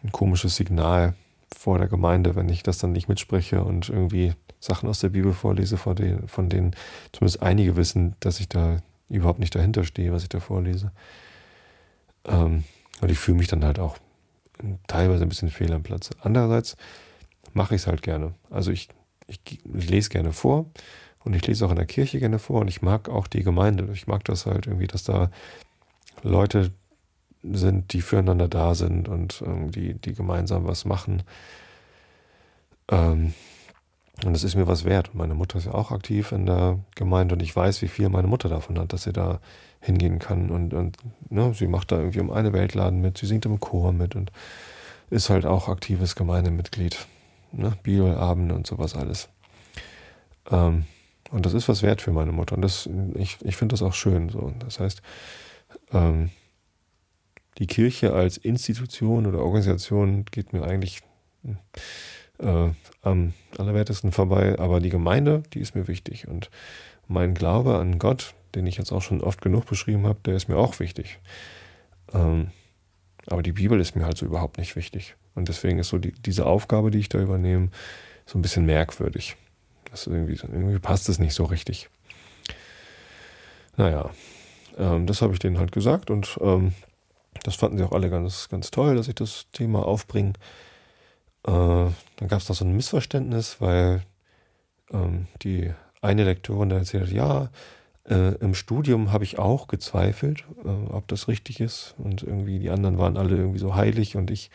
ein komisches Signal vor der Gemeinde, wenn ich das dann nicht mitspreche und irgendwie Sachen aus der Bibel vorlese, von denen, von denen zumindest einige wissen, dass ich da überhaupt nicht dahinter stehe, was ich da vorlese. Ähm, und ich fühle mich dann halt auch teilweise ein bisschen fehl am Platz. Andererseits mache ich es halt gerne. Also ich, ich, ich lese gerne vor und ich lese auch in der Kirche gerne vor und ich mag auch die Gemeinde. Ich mag das halt irgendwie, dass da Leute sind, die füreinander da sind und irgendwie die gemeinsam was machen. Ähm, und das ist mir was wert. Meine Mutter ist ja auch aktiv in der Gemeinde und ich weiß, wie viel meine Mutter davon hat, dass sie da hingehen kann. Und, und ne, sie macht da irgendwie um eine Weltladen mit, sie singt im Chor mit und ist halt auch aktives Gemeindemitglied. Ne? Bibelabende und sowas alles. Ähm, und das ist was wert für meine Mutter. Und das, ich, ich finde das auch schön. So. Das heißt, ähm, die Kirche als Institution oder Organisation geht mir eigentlich äh, am allerwertesten vorbei, aber die Gemeinde, die ist mir wichtig. Und mein Glaube an Gott, den ich jetzt auch schon oft genug beschrieben habe, der ist mir auch wichtig. Ähm, aber die Bibel ist mir halt so überhaupt nicht wichtig. Und deswegen ist so die, diese Aufgabe, die ich da übernehme, so ein bisschen merkwürdig. Das irgendwie, irgendwie passt es nicht so richtig. Naja, ähm, das habe ich denen halt gesagt und ähm, das fanden sie auch alle ganz, ganz toll, dass ich das Thema aufbringe. Äh, dann gab es noch so ein Missverständnis, weil ähm, die eine Lektorin da erzählt hat, ja, äh, im Studium habe ich auch gezweifelt, äh, ob das richtig ist. Und irgendwie die anderen waren alle irgendwie so heilig und ich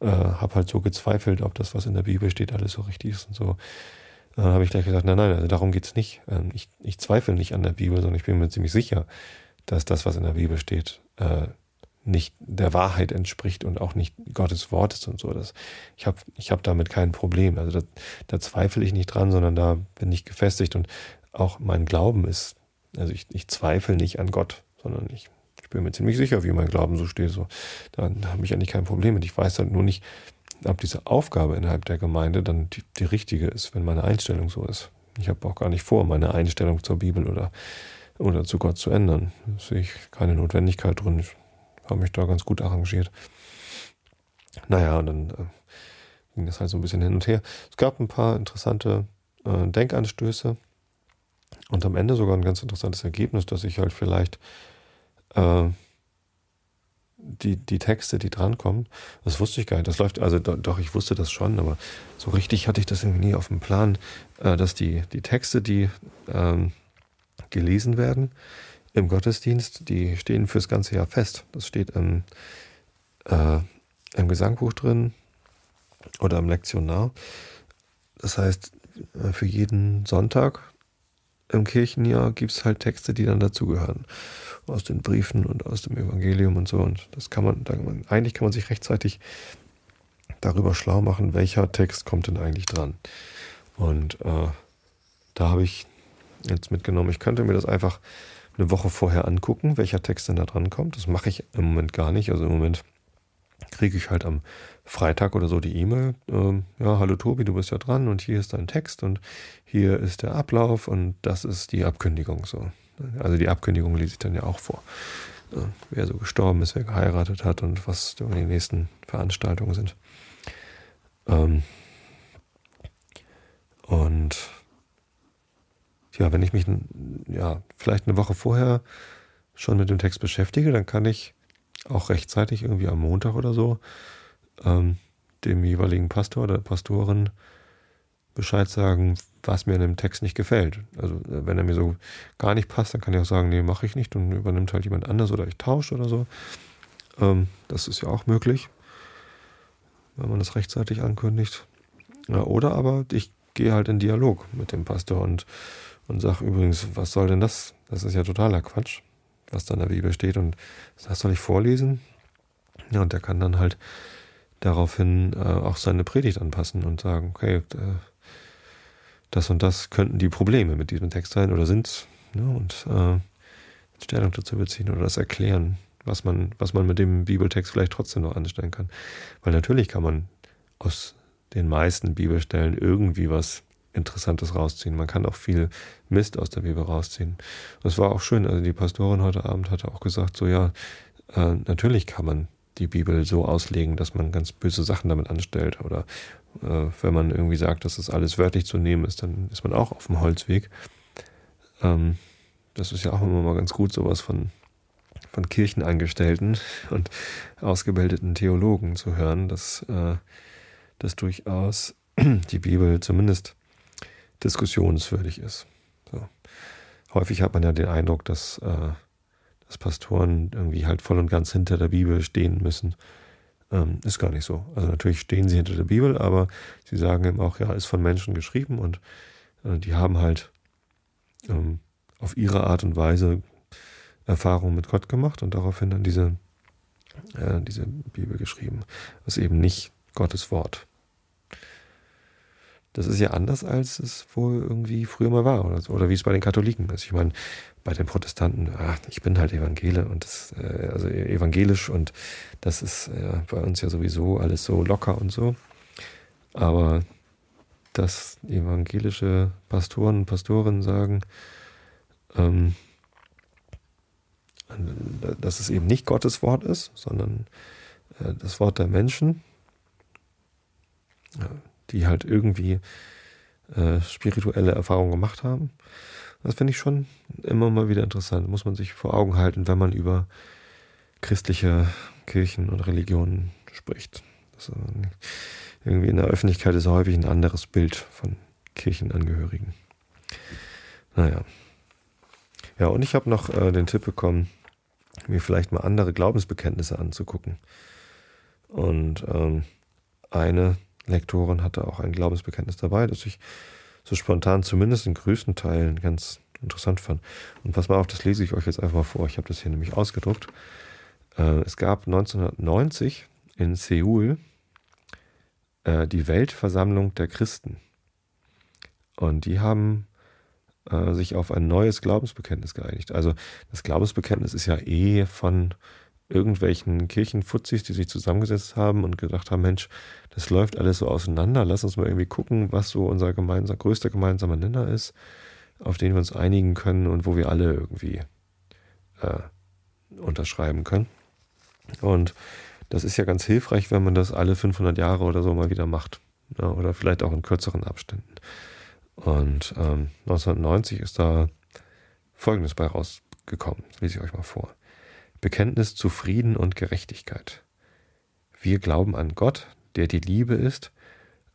äh, habe halt so gezweifelt, ob das, was in der Bibel steht, alles so richtig ist und so. Dann habe ich gleich gesagt, nein, nein, also darum geht's nicht. Ähm, ich, ich zweifle nicht an der Bibel, sondern ich bin mir ziemlich sicher, dass das, was in der Bibel steht, äh, nicht der Wahrheit entspricht und auch nicht Gottes Wort ist und so. Das, ich habe ich hab damit kein Problem. Also da, da zweifle ich nicht dran, sondern da bin ich gefestigt und auch mein Glauben ist Also ich, ich zweifle nicht an Gott, sondern ich, ich bin mir ziemlich sicher, wie mein Glauben so steht. So, da habe ich eigentlich kein Problem mit. Ich weiß halt nur nicht, ob diese Aufgabe innerhalb der Gemeinde dann die, die richtige ist, wenn meine Einstellung so ist. Ich habe auch gar nicht vor, meine Einstellung zur Bibel oder, oder zu Gott zu ändern. Da sehe ich keine Notwendigkeit drin. Ich habe mich da ganz gut arrangiert. Naja, und dann äh, ging das halt so ein bisschen hin und her. Es gab ein paar interessante äh, Denkanstöße und am Ende sogar ein ganz interessantes Ergebnis, dass ich halt vielleicht äh, die, die Texte, die drankommen, das wusste ich gar nicht. Das läuft, also doch, ich wusste das schon, aber so richtig hatte ich das irgendwie nie auf dem Plan, äh, dass die, die Texte, die ähm, gelesen werden im Gottesdienst, die stehen fürs ganze Jahr fest. Das steht im, äh, im Gesangbuch drin oder im Lektionar. Das heißt, äh, für jeden Sonntag im Kirchenjahr gibt es halt Texte, die dann dazugehören. Aus den Briefen und aus dem Evangelium und so. Und das kann man, eigentlich kann man sich rechtzeitig darüber schlau machen, welcher Text kommt denn eigentlich dran. Und äh, da habe ich jetzt mitgenommen, ich könnte mir das einfach eine Woche vorher angucken, welcher Text denn da dran kommt. Das mache ich im Moment gar nicht. Also im Moment kriege ich halt am Freitag oder so die E-Mail, ähm, ja, hallo Tobi, du bist ja dran und hier ist dein Text und hier ist der Ablauf und das ist die Abkündigung so. Also die Abkündigung lese ich dann ja auch vor. Äh, wer so gestorben ist, wer geheiratet hat und was die nächsten Veranstaltungen sind. Ähm, und ja, wenn ich mich ja, vielleicht eine Woche vorher schon mit dem Text beschäftige, dann kann ich auch rechtzeitig irgendwie am Montag oder so ähm, dem jeweiligen Pastor oder Pastorin Bescheid sagen, was mir in dem Text nicht gefällt. Also äh, wenn er mir so gar nicht passt, dann kann ich auch sagen, nee, mache ich nicht und übernimmt halt jemand anders oder ich tausche oder so. Ähm, das ist ja auch möglich, wenn man das rechtzeitig ankündigt. Ja, oder aber ich gehe halt in Dialog mit dem Pastor und, und sage übrigens, was soll denn das? Das ist ja totaler Quatsch was da in der Bibel steht und das soll ich vorlesen. Ja, und der kann dann halt daraufhin äh, auch seine Predigt anpassen und sagen, okay, das und das könnten die Probleme mit diesem Text sein oder sind ne, und äh, Stellung dazu beziehen oder das erklären, was man, was man mit dem Bibeltext vielleicht trotzdem noch anstellen kann. Weil natürlich kann man aus den meisten Bibelstellen irgendwie was Interessantes rausziehen. Man kann auch viel Mist aus der Bibel rausziehen. Das war auch schön. Also die Pastorin heute Abend hatte auch gesagt, so ja, äh, natürlich kann man die Bibel so auslegen, dass man ganz böse Sachen damit anstellt. Oder äh, wenn man irgendwie sagt, dass das alles wörtlich zu nehmen ist, dann ist man auch auf dem Holzweg. Ähm, das ist ja auch immer mal ganz gut, sowas von, von Kirchenangestellten und ausgebildeten Theologen zu hören, dass, äh, dass durchaus die Bibel zumindest diskussionswürdig ist. So. Häufig hat man ja den Eindruck, dass, äh, dass Pastoren irgendwie halt voll und ganz hinter der Bibel stehen müssen. Ähm, ist gar nicht so. Also natürlich stehen sie hinter der Bibel, aber sie sagen eben auch, ja, ist von Menschen geschrieben und äh, die haben halt ähm, auf ihre Art und Weise Erfahrungen mit Gott gemacht und daraufhin dann diese, äh, diese Bibel geschrieben. Das ist eben nicht Gottes Wort. Das ist ja anders, als es wohl irgendwie früher mal war oder, so, oder wie es bei den Katholiken ist. Ich meine, bei den Protestanten, ach, ich bin halt Evangele und das, äh, also evangelisch und das ist äh, bei uns ja sowieso alles so locker und so. Aber dass evangelische Pastoren und Pastorinnen sagen, ähm, dass es eben nicht Gottes Wort ist, sondern äh, das Wort der Menschen die halt irgendwie äh, spirituelle Erfahrungen gemacht haben. Das finde ich schon immer mal wieder interessant. Muss man sich vor Augen halten, wenn man über christliche Kirchen und Religionen spricht. Das, irgendwie in der Öffentlichkeit ist häufig ein anderes Bild von Kirchenangehörigen. Naja. Ja, und ich habe noch äh, den Tipp bekommen, mir vielleicht mal andere Glaubensbekenntnisse anzugucken. Und ähm, eine Lektorin hatte auch ein Glaubensbekenntnis dabei, das ich so spontan zumindest in größten Teilen ganz interessant fand. Und pass mal auf, das lese ich euch jetzt einfach mal vor. Ich habe das hier nämlich ausgedruckt. Äh, es gab 1990 in Seoul äh, die Weltversammlung der Christen. Und die haben äh, sich auf ein neues Glaubensbekenntnis geeinigt. Also das Glaubensbekenntnis ist ja eh von irgendwelchen Kirchenfuzis, die sich zusammengesetzt haben und gedacht haben, Mensch, das läuft alles so auseinander, lass uns mal irgendwie gucken, was so unser gemeinsam, größter gemeinsamer Nenner ist, auf den wir uns einigen können und wo wir alle irgendwie äh, unterschreiben können. Und das ist ja ganz hilfreich, wenn man das alle 500 Jahre oder so mal wieder macht. Ja, oder vielleicht auch in kürzeren Abständen. Und ähm, 1990 ist da Folgendes bei rausgekommen. Das lese ich euch mal vor. Bekenntnis zu Frieden und Gerechtigkeit. Wir glauben an Gott, der die Liebe ist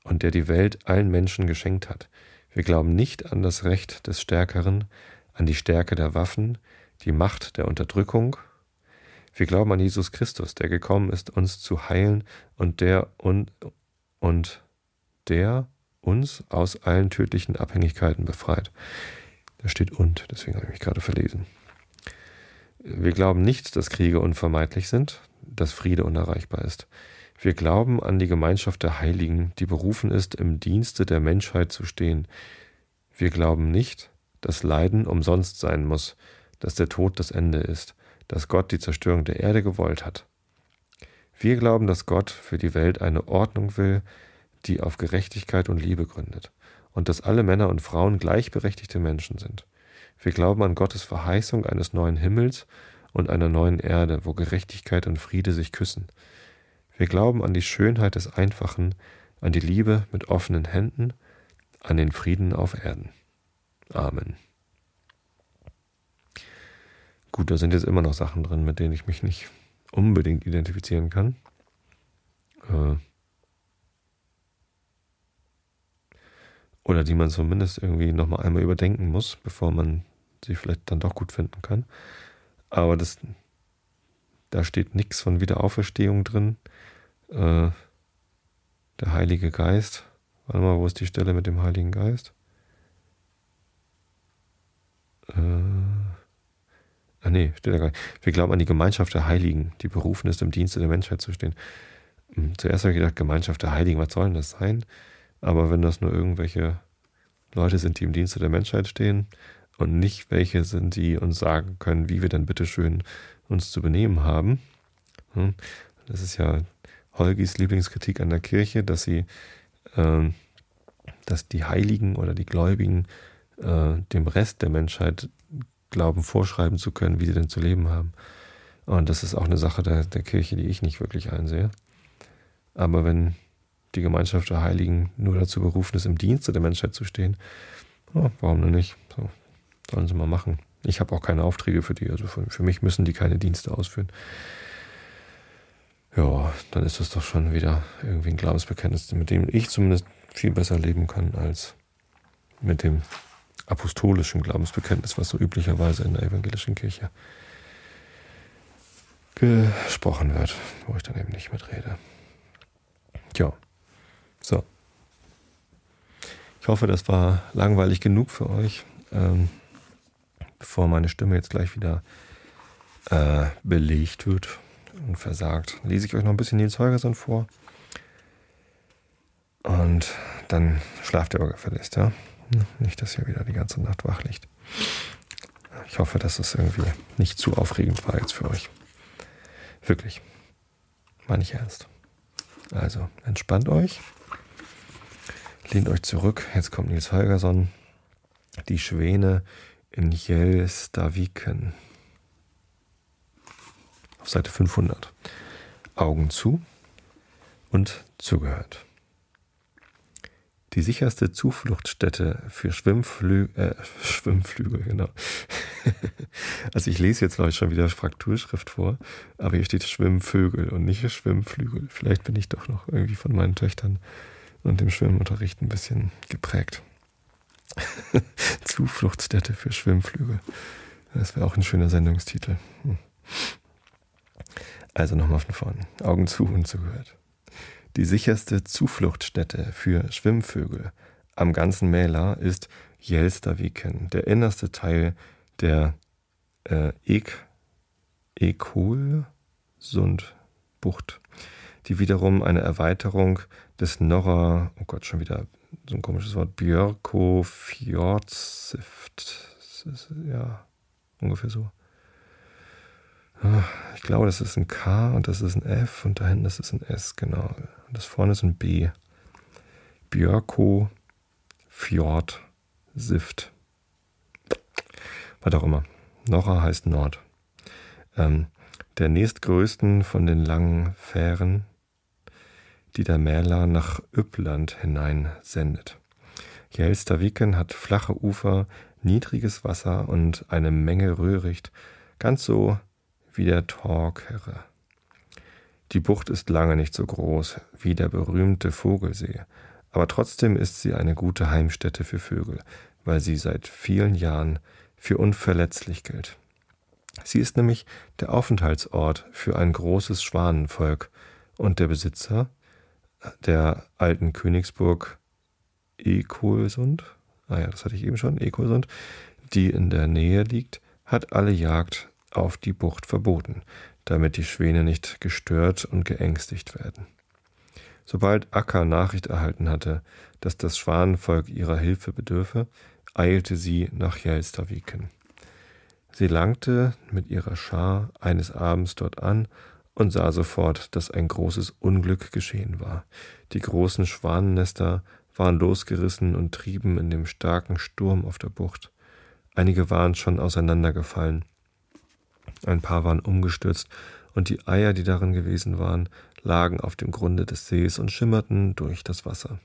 und der die Welt allen Menschen geschenkt hat. Wir glauben nicht an das Recht des Stärkeren, an die Stärke der Waffen, die Macht der Unterdrückung. Wir glauben an Jesus Christus, der gekommen ist, uns zu heilen und der und, und der uns aus allen tödlichen Abhängigkeiten befreit. Da steht und, deswegen habe ich mich gerade verlesen. Wir glauben nicht, dass Kriege unvermeidlich sind, dass Friede unerreichbar ist. Wir glauben an die Gemeinschaft der Heiligen, die berufen ist, im Dienste der Menschheit zu stehen. Wir glauben nicht, dass Leiden umsonst sein muss, dass der Tod das Ende ist, dass Gott die Zerstörung der Erde gewollt hat. Wir glauben, dass Gott für die Welt eine Ordnung will, die auf Gerechtigkeit und Liebe gründet, und dass alle Männer und Frauen gleichberechtigte Menschen sind. Wir glauben an Gottes Verheißung eines neuen Himmels und einer neuen Erde, wo Gerechtigkeit und Friede sich küssen. Wir glauben an die Schönheit des Einfachen, an die Liebe mit offenen Händen, an den Frieden auf Erden. Amen. Gut, da sind jetzt immer noch Sachen drin, mit denen ich mich nicht unbedingt identifizieren kann. Äh oder die man zumindest irgendwie nochmal einmal überdenken muss, bevor man sie vielleicht dann doch gut finden kann. Aber das, da steht nichts von Wiederauferstehung drin. Äh, der Heilige Geist. Warte mal, wo ist die Stelle mit dem Heiligen Geist? Äh, ah nee, steht da gar nicht. Wir glauben an die Gemeinschaft der Heiligen, die berufen ist, im Dienste der Menschheit zu stehen. Hm, zuerst habe ich gedacht, Gemeinschaft der Heiligen, was soll denn das sein? Aber wenn das nur irgendwelche Leute sind, die im Dienste der Menschheit stehen und nicht welche sind, die uns sagen können, wie wir denn bitteschön uns zu benehmen haben. Hm, das ist ja Holgis Lieblingskritik an der Kirche, dass sie, äh, dass die Heiligen oder die Gläubigen äh, dem Rest der Menschheit glauben, vorschreiben zu können, wie sie denn zu leben haben. Und das ist auch eine Sache der, der Kirche, die ich nicht wirklich einsehe. Aber wenn die Gemeinschaft der Heiligen nur dazu berufen ist, im Dienste der Menschheit zu stehen. Ja, warum denn nicht? So, sollen sie mal machen. Ich habe auch keine Aufträge für die, also für, für mich müssen die keine Dienste ausführen. Ja, dann ist das doch schon wieder irgendwie ein Glaubensbekenntnis, mit dem ich zumindest viel besser leben kann als mit dem apostolischen Glaubensbekenntnis, was so üblicherweise in der evangelischen Kirche gesprochen wird, wo ich dann eben nicht mitrede. Tja. So. Ich hoffe, das war langweilig genug für euch. Ähm, bevor meine Stimme jetzt gleich wieder äh, belegt wird und versagt, lese ich euch noch ein bisschen Nils Holgersson vor. Und dann schlaft ihr aber gefälligst, ja? Nicht, dass ihr wieder die ganze Nacht wach liegt. Ich hoffe, dass es irgendwie nicht zu aufregend war jetzt für euch. Wirklich. Meine ich ernst. Also, entspannt euch. Lehnt euch zurück. Jetzt kommt Nils Holgersson. Die Schwäne in Jelstaviken. Auf Seite 500. Augen zu und zugehört. Die sicherste Zufluchtsstätte für Schwimmflü äh, Schwimmflügel, genau. also ich lese jetzt, glaube ich, schon wieder Frakturschrift vor, aber hier steht Schwimmvögel und nicht Schwimmflügel. Vielleicht bin ich doch noch irgendwie von meinen Töchtern und dem Schwimmunterricht ein bisschen geprägt. Zufluchtsstätte für Schwimmflügel. Das wäre auch ein schöner Sendungstitel. Hm. Also nochmal von vorne. Augen zu und zugehört. Die sicherste Zufluchtsstätte für Schwimmvögel am ganzen Mäler ist Jelstaviken, der innerste Teil der äh, Ek Ekolsund-Bucht, die wiederum eine Erweiterung des Norra, oh Gott, schon wieder so ein komisches Wort, Björko Fjordsift. Ja, ungefähr so. Ich glaube, das ist ein K und das ist ein F und da hinten das ist ein S, genau. Und das vorne ist ein B. Björko Fjord Sift. Was auch immer. Norra heißt Nord. Ähm, der nächstgrößten von den langen Fähren, die der Mäler nach Üppland hinein sendet. Jelstaviken hat flache Ufer, niedriges Wasser und eine Menge Röhricht, ganz so wie der Torkere. Die Bucht ist lange nicht so groß wie der berühmte Vogelsee, aber trotzdem ist sie eine gute Heimstätte für Vögel, weil sie seit vielen Jahren für unverletzlich gilt. Sie ist nämlich der Aufenthaltsort für ein großes Schwanenvolk und der Besitzer der alten Königsburg Ekolsund, ah ja, das hatte ich eben schon, Ekolsund, die in der Nähe liegt, hat alle Jagd auf die Bucht verboten, damit die Schwäne nicht gestört und geängstigt werden. Sobald Akka Nachricht erhalten hatte, dass das Schwanenvolk ihrer Hilfe bedürfe, eilte sie nach Jelstaviken. Sie langte mit ihrer Schar eines Abends dort an und sah sofort, dass ein großes Unglück geschehen war. Die großen Schwanennester waren losgerissen und trieben in dem starken Sturm auf der Bucht. Einige waren schon auseinandergefallen. Ein paar waren umgestürzt, und die Eier, die darin gewesen waren, lagen auf dem Grunde des Sees und schimmerten durch das Wasser.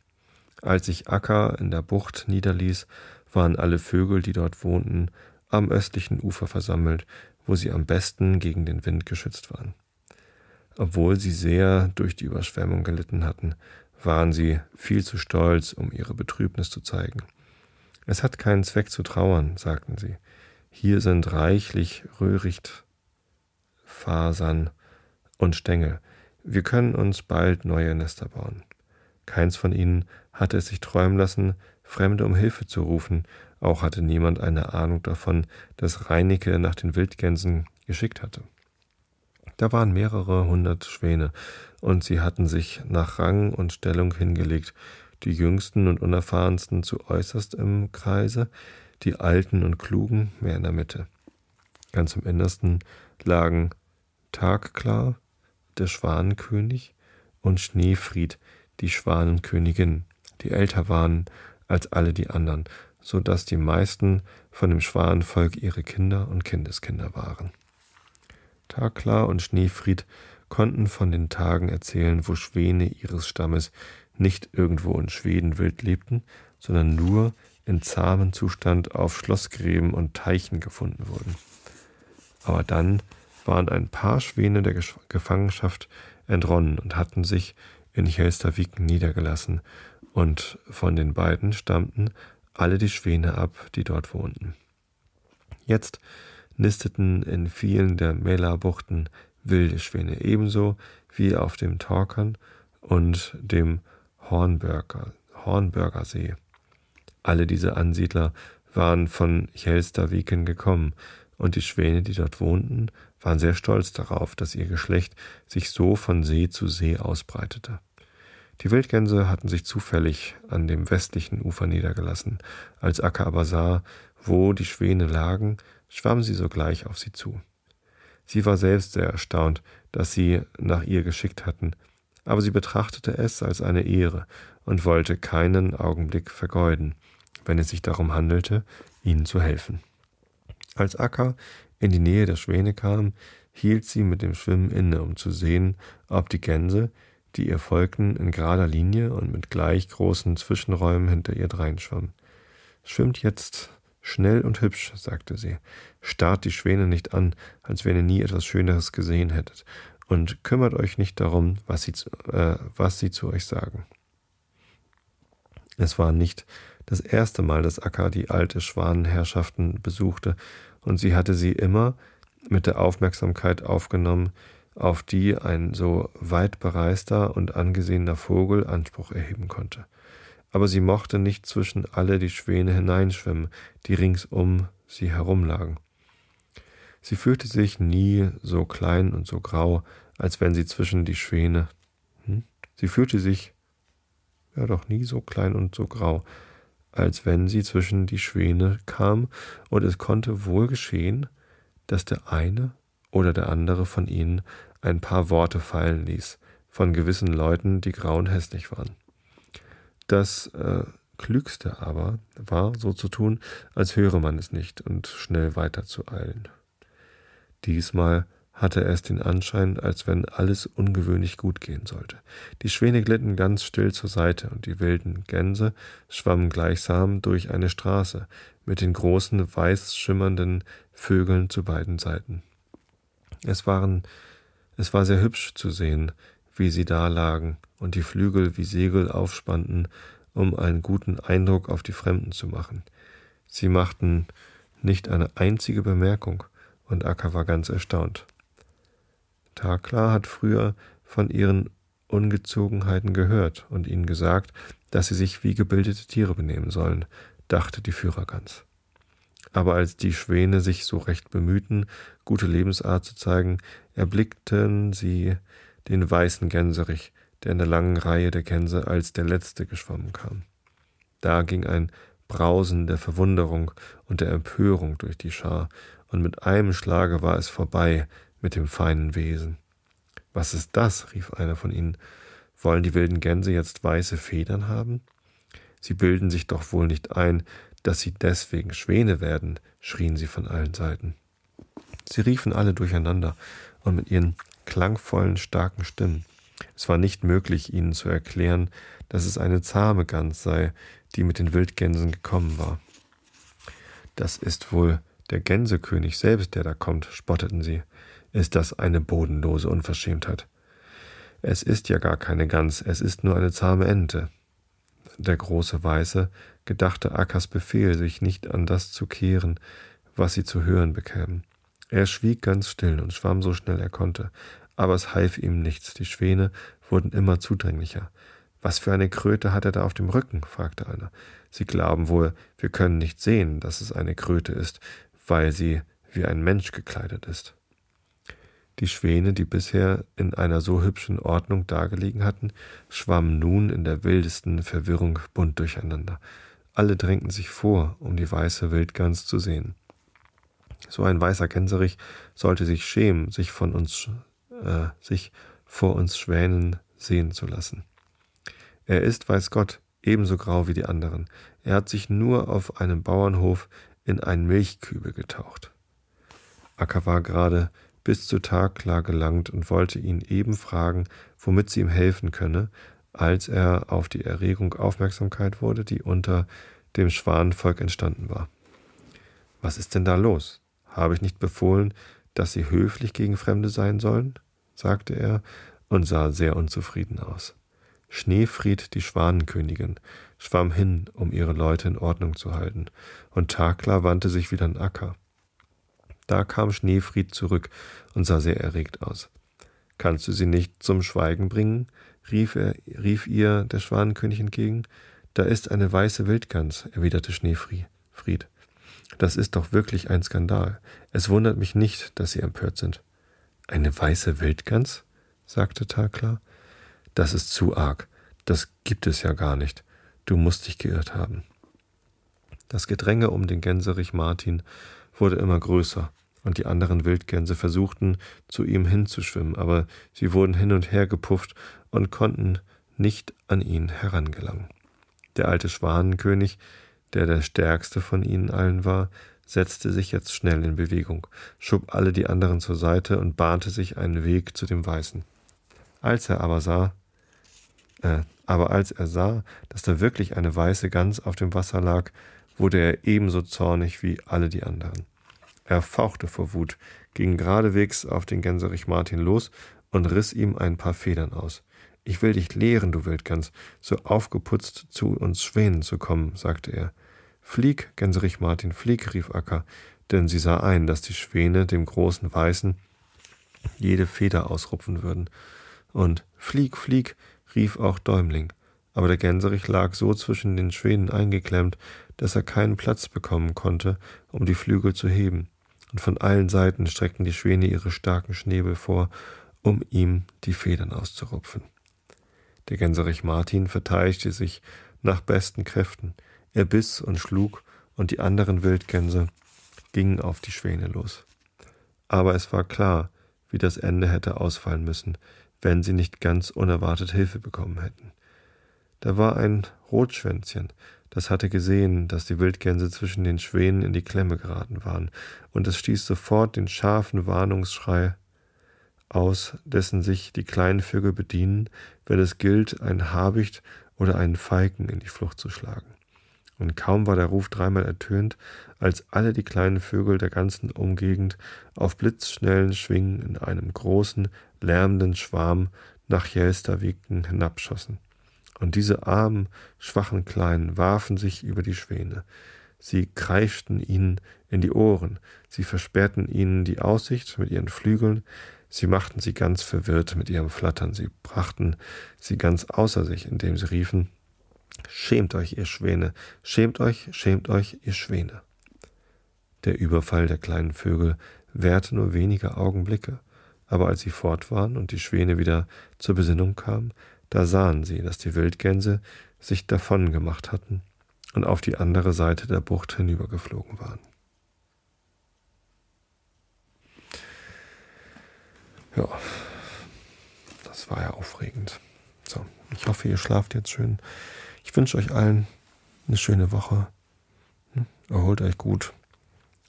Als sich Akka in der Bucht niederließ, waren alle Vögel, die dort wohnten, am östlichen Ufer versammelt, wo sie am besten gegen den Wind geschützt waren. Obwohl sie sehr durch die Überschwemmung gelitten hatten, waren sie viel zu stolz, um ihre Betrübnis zu zeigen. Es hat keinen Zweck zu trauern, sagten sie. Hier sind reichlich Röhrichtfasern und Stängel. Wir können uns bald neue Nester bauen. Keins von ihnen hatte es sich träumen lassen, Fremde um Hilfe zu rufen, auch hatte niemand eine Ahnung davon, dass Reinecke nach den Wildgänsen geschickt hatte. Da waren mehrere hundert Schwäne, und sie hatten sich nach Rang und Stellung hingelegt, die jüngsten und unerfahrensten zu äußerst im Kreise, die alten und klugen mehr in der Mitte. Ganz im Innersten lagen Tagklar, der Schwanenkönig, und Schneefried, die Schwanenkönigin, die älter waren als alle die anderen, so dass die meisten von dem Schwanenvolk ihre Kinder und Kindeskinder waren. Takla und Schneefried konnten von den Tagen erzählen, wo Schwäne ihres Stammes nicht irgendwo in Schweden wild lebten, sondern nur in zahmen Zustand auf Schlossgräben und Teichen gefunden wurden. Aber dann waren ein paar Schwäne der Gefangenschaft entronnen und hatten sich in Helstaviken niedergelassen, und von den beiden stammten alle die Schwäne ab, die dort wohnten. Jetzt nisteten in vielen der Mälarbuchten wilde Schwäne ebenso wie auf dem Torkern und dem Hornberger, Hornberger See. Alle diese Ansiedler waren von Jelstaviken gekommen, und die Schwäne, die dort wohnten, waren sehr stolz darauf, dass ihr Geschlecht sich so von See zu See ausbreitete. Die Wildgänse hatten sich zufällig an dem westlichen Ufer niedergelassen. Als Akka aber sah, wo die Schwäne lagen, schwamm sie sogleich auf sie zu. Sie war selbst sehr erstaunt, dass sie nach ihr geschickt hatten, aber sie betrachtete es als eine Ehre und wollte keinen Augenblick vergeuden, wenn es sich darum handelte, ihnen zu helfen. Als Akka in die Nähe der Schwäne kam, hielt sie mit dem Schwimmen inne, um zu sehen, ob die Gänse, die ihr folgten, in gerader Linie und mit gleich großen Zwischenräumen hinter ihr dreinschwammen. Schwimmt jetzt schnell und hübsch, sagte sie. Starrt die Schwäne nicht an, als wenn ihr nie etwas Schöneres gesehen hättet, und kümmert euch nicht darum, was sie, zu, äh, was sie zu euch sagen. Es war nicht das erste Mal, dass Akka die alte Schwanenherrschaften besuchte, und sie hatte sie immer mit der Aufmerksamkeit aufgenommen, auf die ein so weit bereister und angesehener Vogel Anspruch erheben konnte. Aber sie mochte nicht zwischen alle die Schwäne hineinschwimmen, die ringsum sie herumlagen. Sie fühlte sich nie so klein und so grau, als wenn sie zwischen die Schwäne. Hm? Sie fühlte sich ja doch nie so klein und so grau, als wenn sie zwischen die Schwäne kam, und es konnte wohl geschehen, dass der eine oder der andere von ihnen ein paar Worte fallen ließ, von gewissen Leuten, die grau und hässlich waren. Das äh, Klügste aber war, so zu tun, als höre man es nicht und schnell weiterzueilen. Diesmal hatte es den Anschein, als wenn alles ungewöhnlich gut gehen sollte. Die Schwäne glitten ganz still zur Seite und die wilden Gänse schwammen gleichsam durch eine Straße mit den großen weiß schimmernden Vögeln zu beiden Seiten. Es waren, es war sehr hübsch zu sehen, wie sie da lagen und die Flügel wie Segel aufspannten, um einen guten Eindruck auf die Fremden zu machen. Sie machten nicht eine einzige Bemerkung, und Akka war ganz erstaunt. Takla hat früher von ihren Ungezogenheiten gehört und ihnen gesagt, dass sie sich wie gebildete Tiere benehmen sollen, dachte die Führergans. Aber als die Schwäne sich so recht bemühten, gute Lebensart zu zeigen, erblickten sie den weißen Gänserich, der in der langen Reihe der Gänse als der letzte geschwommen kam. Da ging ein Brausen der Verwunderung und der Empörung durch die Schar, und mit einem Schlage war es vorbei mit dem feinen Wesen. Was ist das? rief einer von ihnen. Wollen die wilden Gänse jetzt weiße Federn haben? Sie bilden sich doch wohl nicht ein, dass sie deswegen Schwäne werden, schrien sie von allen Seiten. Sie riefen alle durcheinander und mit ihren klangvollen, starken Stimmen. Es war nicht möglich, ihnen zu erklären, dass es eine zahme Gans sei, die mit den Wildgänsen gekommen war. Das ist wohl der Gänsekönig selbst, der da kommt, spotteten sie ist das eine bodenlose Unverschämtheit. Es ist ja gar keine Gans, es ist nur eine zahme Ente. Der große Weiße gedachte Ackers Befehl, sich nicht an das zu kehren, was sie zu hören bekämen. Er schwieg ganz still und schwamm so schnell er konnte, aber es half ihm nichts, die Schwäne wurden immer zudringlicher. Was für eine Kröte hat er da auf dem Rücken? fragte einer. Sie glauben wohl, wir können nicht sehen, dass es eine Kröte ist, weil sie wie ein Mensch gekleidet ist. Die Schwäne, die bisher in einer so hübschen Ordnung dagelegen hatten, schwammen nun in der wildesten Verwirrung bunt durcheinander. Alle drängten sich vor, um die weiße Wildgans zu sehen. So ein weißer Gänserich sollte sich schämen, sich von uns, äh, sich vor uns Schwänen sehen zu lassen. Er ist, weiß Gott, ebenso grau wie die anderen. Er hat sich nur auf einem Bauernhof in einen Milchkübel getaucht. Acker war gerade bis zu Tagklar gelangt und wollte ihn eben fragen, womit sie ihm helfen könne, als er auf die Erregung Aufmerksamkeit wurde, die unter dem Schwanenvolk entstanden war. Was ist denn da los? Habe ich nicht befohlen, dass sie höflich gegen Fremde sein sollen? Sagte er und sah sehr unzufrieden aus. Schneefried, die Schwanenkönigin, schwamm hin, um ihre Leute in Ordnung zu halten, und Takla wandte sich wieder an Acker. Da kam Schneefried zurück und sah sehr erregt aus. Kannst du sie nicht zum Schweigen bringen? rief, er, rief ihr der Schwanenkönig entgegen. Da ist eine weiße Wildgans, erwiderte Schneefried. Das ist doch wirklich ein Skandal. Es wundert mich nicht, dass Sie empört sind. Eine weiße Wildgans? sagte Takla. Das ist zu arg. Das gibt es ja gar nicht. Du musst dich geirrt haben. Das Gedränge um den Gänserich Martin wurde immer größer und die anderen Wildgänse versuchten, zu ihm hinzuschwimmen, aber sie wurden hin und her gepufft und konnten nicht an ihn herangelangen. Der alte Schwanenkönig, der der stärkste von ihnen allen war, setzte sich jetzt schnell in Bewegung, schob alle die anderen zur Seite und bahnte sich einen Weg zu dem Weißen. Als er aber sah, äh, aber als er sah, dass da wirklich eine weiße Gans auf dem Wasser lag, wurde er ebenso zornig wie alle die anderen. Er fauchte vor Wut, ging geradewegs auf den Gänserich Martin los und riss ihm ein paar Federn aus. Ich will dich lehren, du Wildgans, so aufgeputzt zu uns Schwänen zu kommen, sagte er. Flieg, Gänserich Martin, flieg, rief Acker, denn sie sah ein, dass die Schwäne dem großen Weißen jede Feder ausrupfen würden. Und flieg, flieg, rief auch Däumling. Aber der Gänserich lag so zwischen den Schwänen eingeklemmt, dass er keinen Platz bekommen konnte, um die Flügel zu heben und von allen Seiten streckten die Schwäne ihre starken Schnäbel vor, um ihm die Federn auszurupfen. Der Gänserich Martin verteidigte sich nach besten Kräften. Er biss und schlug, und die anderen Wildgänse gingen auf die Schwäne los. Aber es war klar, wie das Ende hätte ausfallen müssen, wenn sie nicht ganz unerwartet Hilfe bekommen hätten. Da war ein Rotschwänzchen, das hatte gesehen, dass die Wildgänse zwischen den Schwänen in die Klemme geraten waren, und es stieß sofort den scharfen Warnungsschrei aus, dessen sich die kleinen Vögel bedienen, wenn es gilt, einen Habicht oder einen Falken in die Flucht zu schlagen. Und kaum war der Ruf dreimal ertönt, als alle die kleinen Vögel der ganzen Umgegend auf blitzschnellen Schwingen in einem großen, lärmenden Schwarm nach Jelsterwiken hinabschossen. Und diese armen, schwachen Kleinen warfen sich über die Schwäne. Sie kreischten ihnen in die Ohren, sie versperrten ihnen die Aussicht mit ihren Flügeln, sie machten sie ganz verwirrt mit ihrem Flattern, sie brachten sie ganz außer sich, indem sie riefen Schämt euch, ihr Schwäne, schämt euch, schämt euch, ihr Schwäne. Der Überfall der kleinen Vögel währte nur wenige Augenblicke, aber als sie fort waren und die Schwäne wieder zur Besinnung kamen, da sahen sie, dass die Wildgänse sich davon gemacht hatten und auf die andere Seite der Bucht hinübergeflogen waren. Ja, das war ja aufregend. So, ich hoffe, ihr schlaft jetzt schön. Ich wünsche euch allen eine schöne Woche. Hm, erholt euch gut.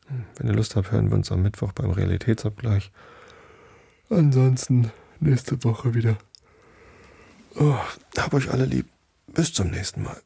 Hm, wenn ihr Lust habt, hören wir uns am Mittwoch beim Realitätsabgleich. Ansonsten nächste Woche wieder. Oh, hab euch alle lieb. Bis zum nächsten Mal.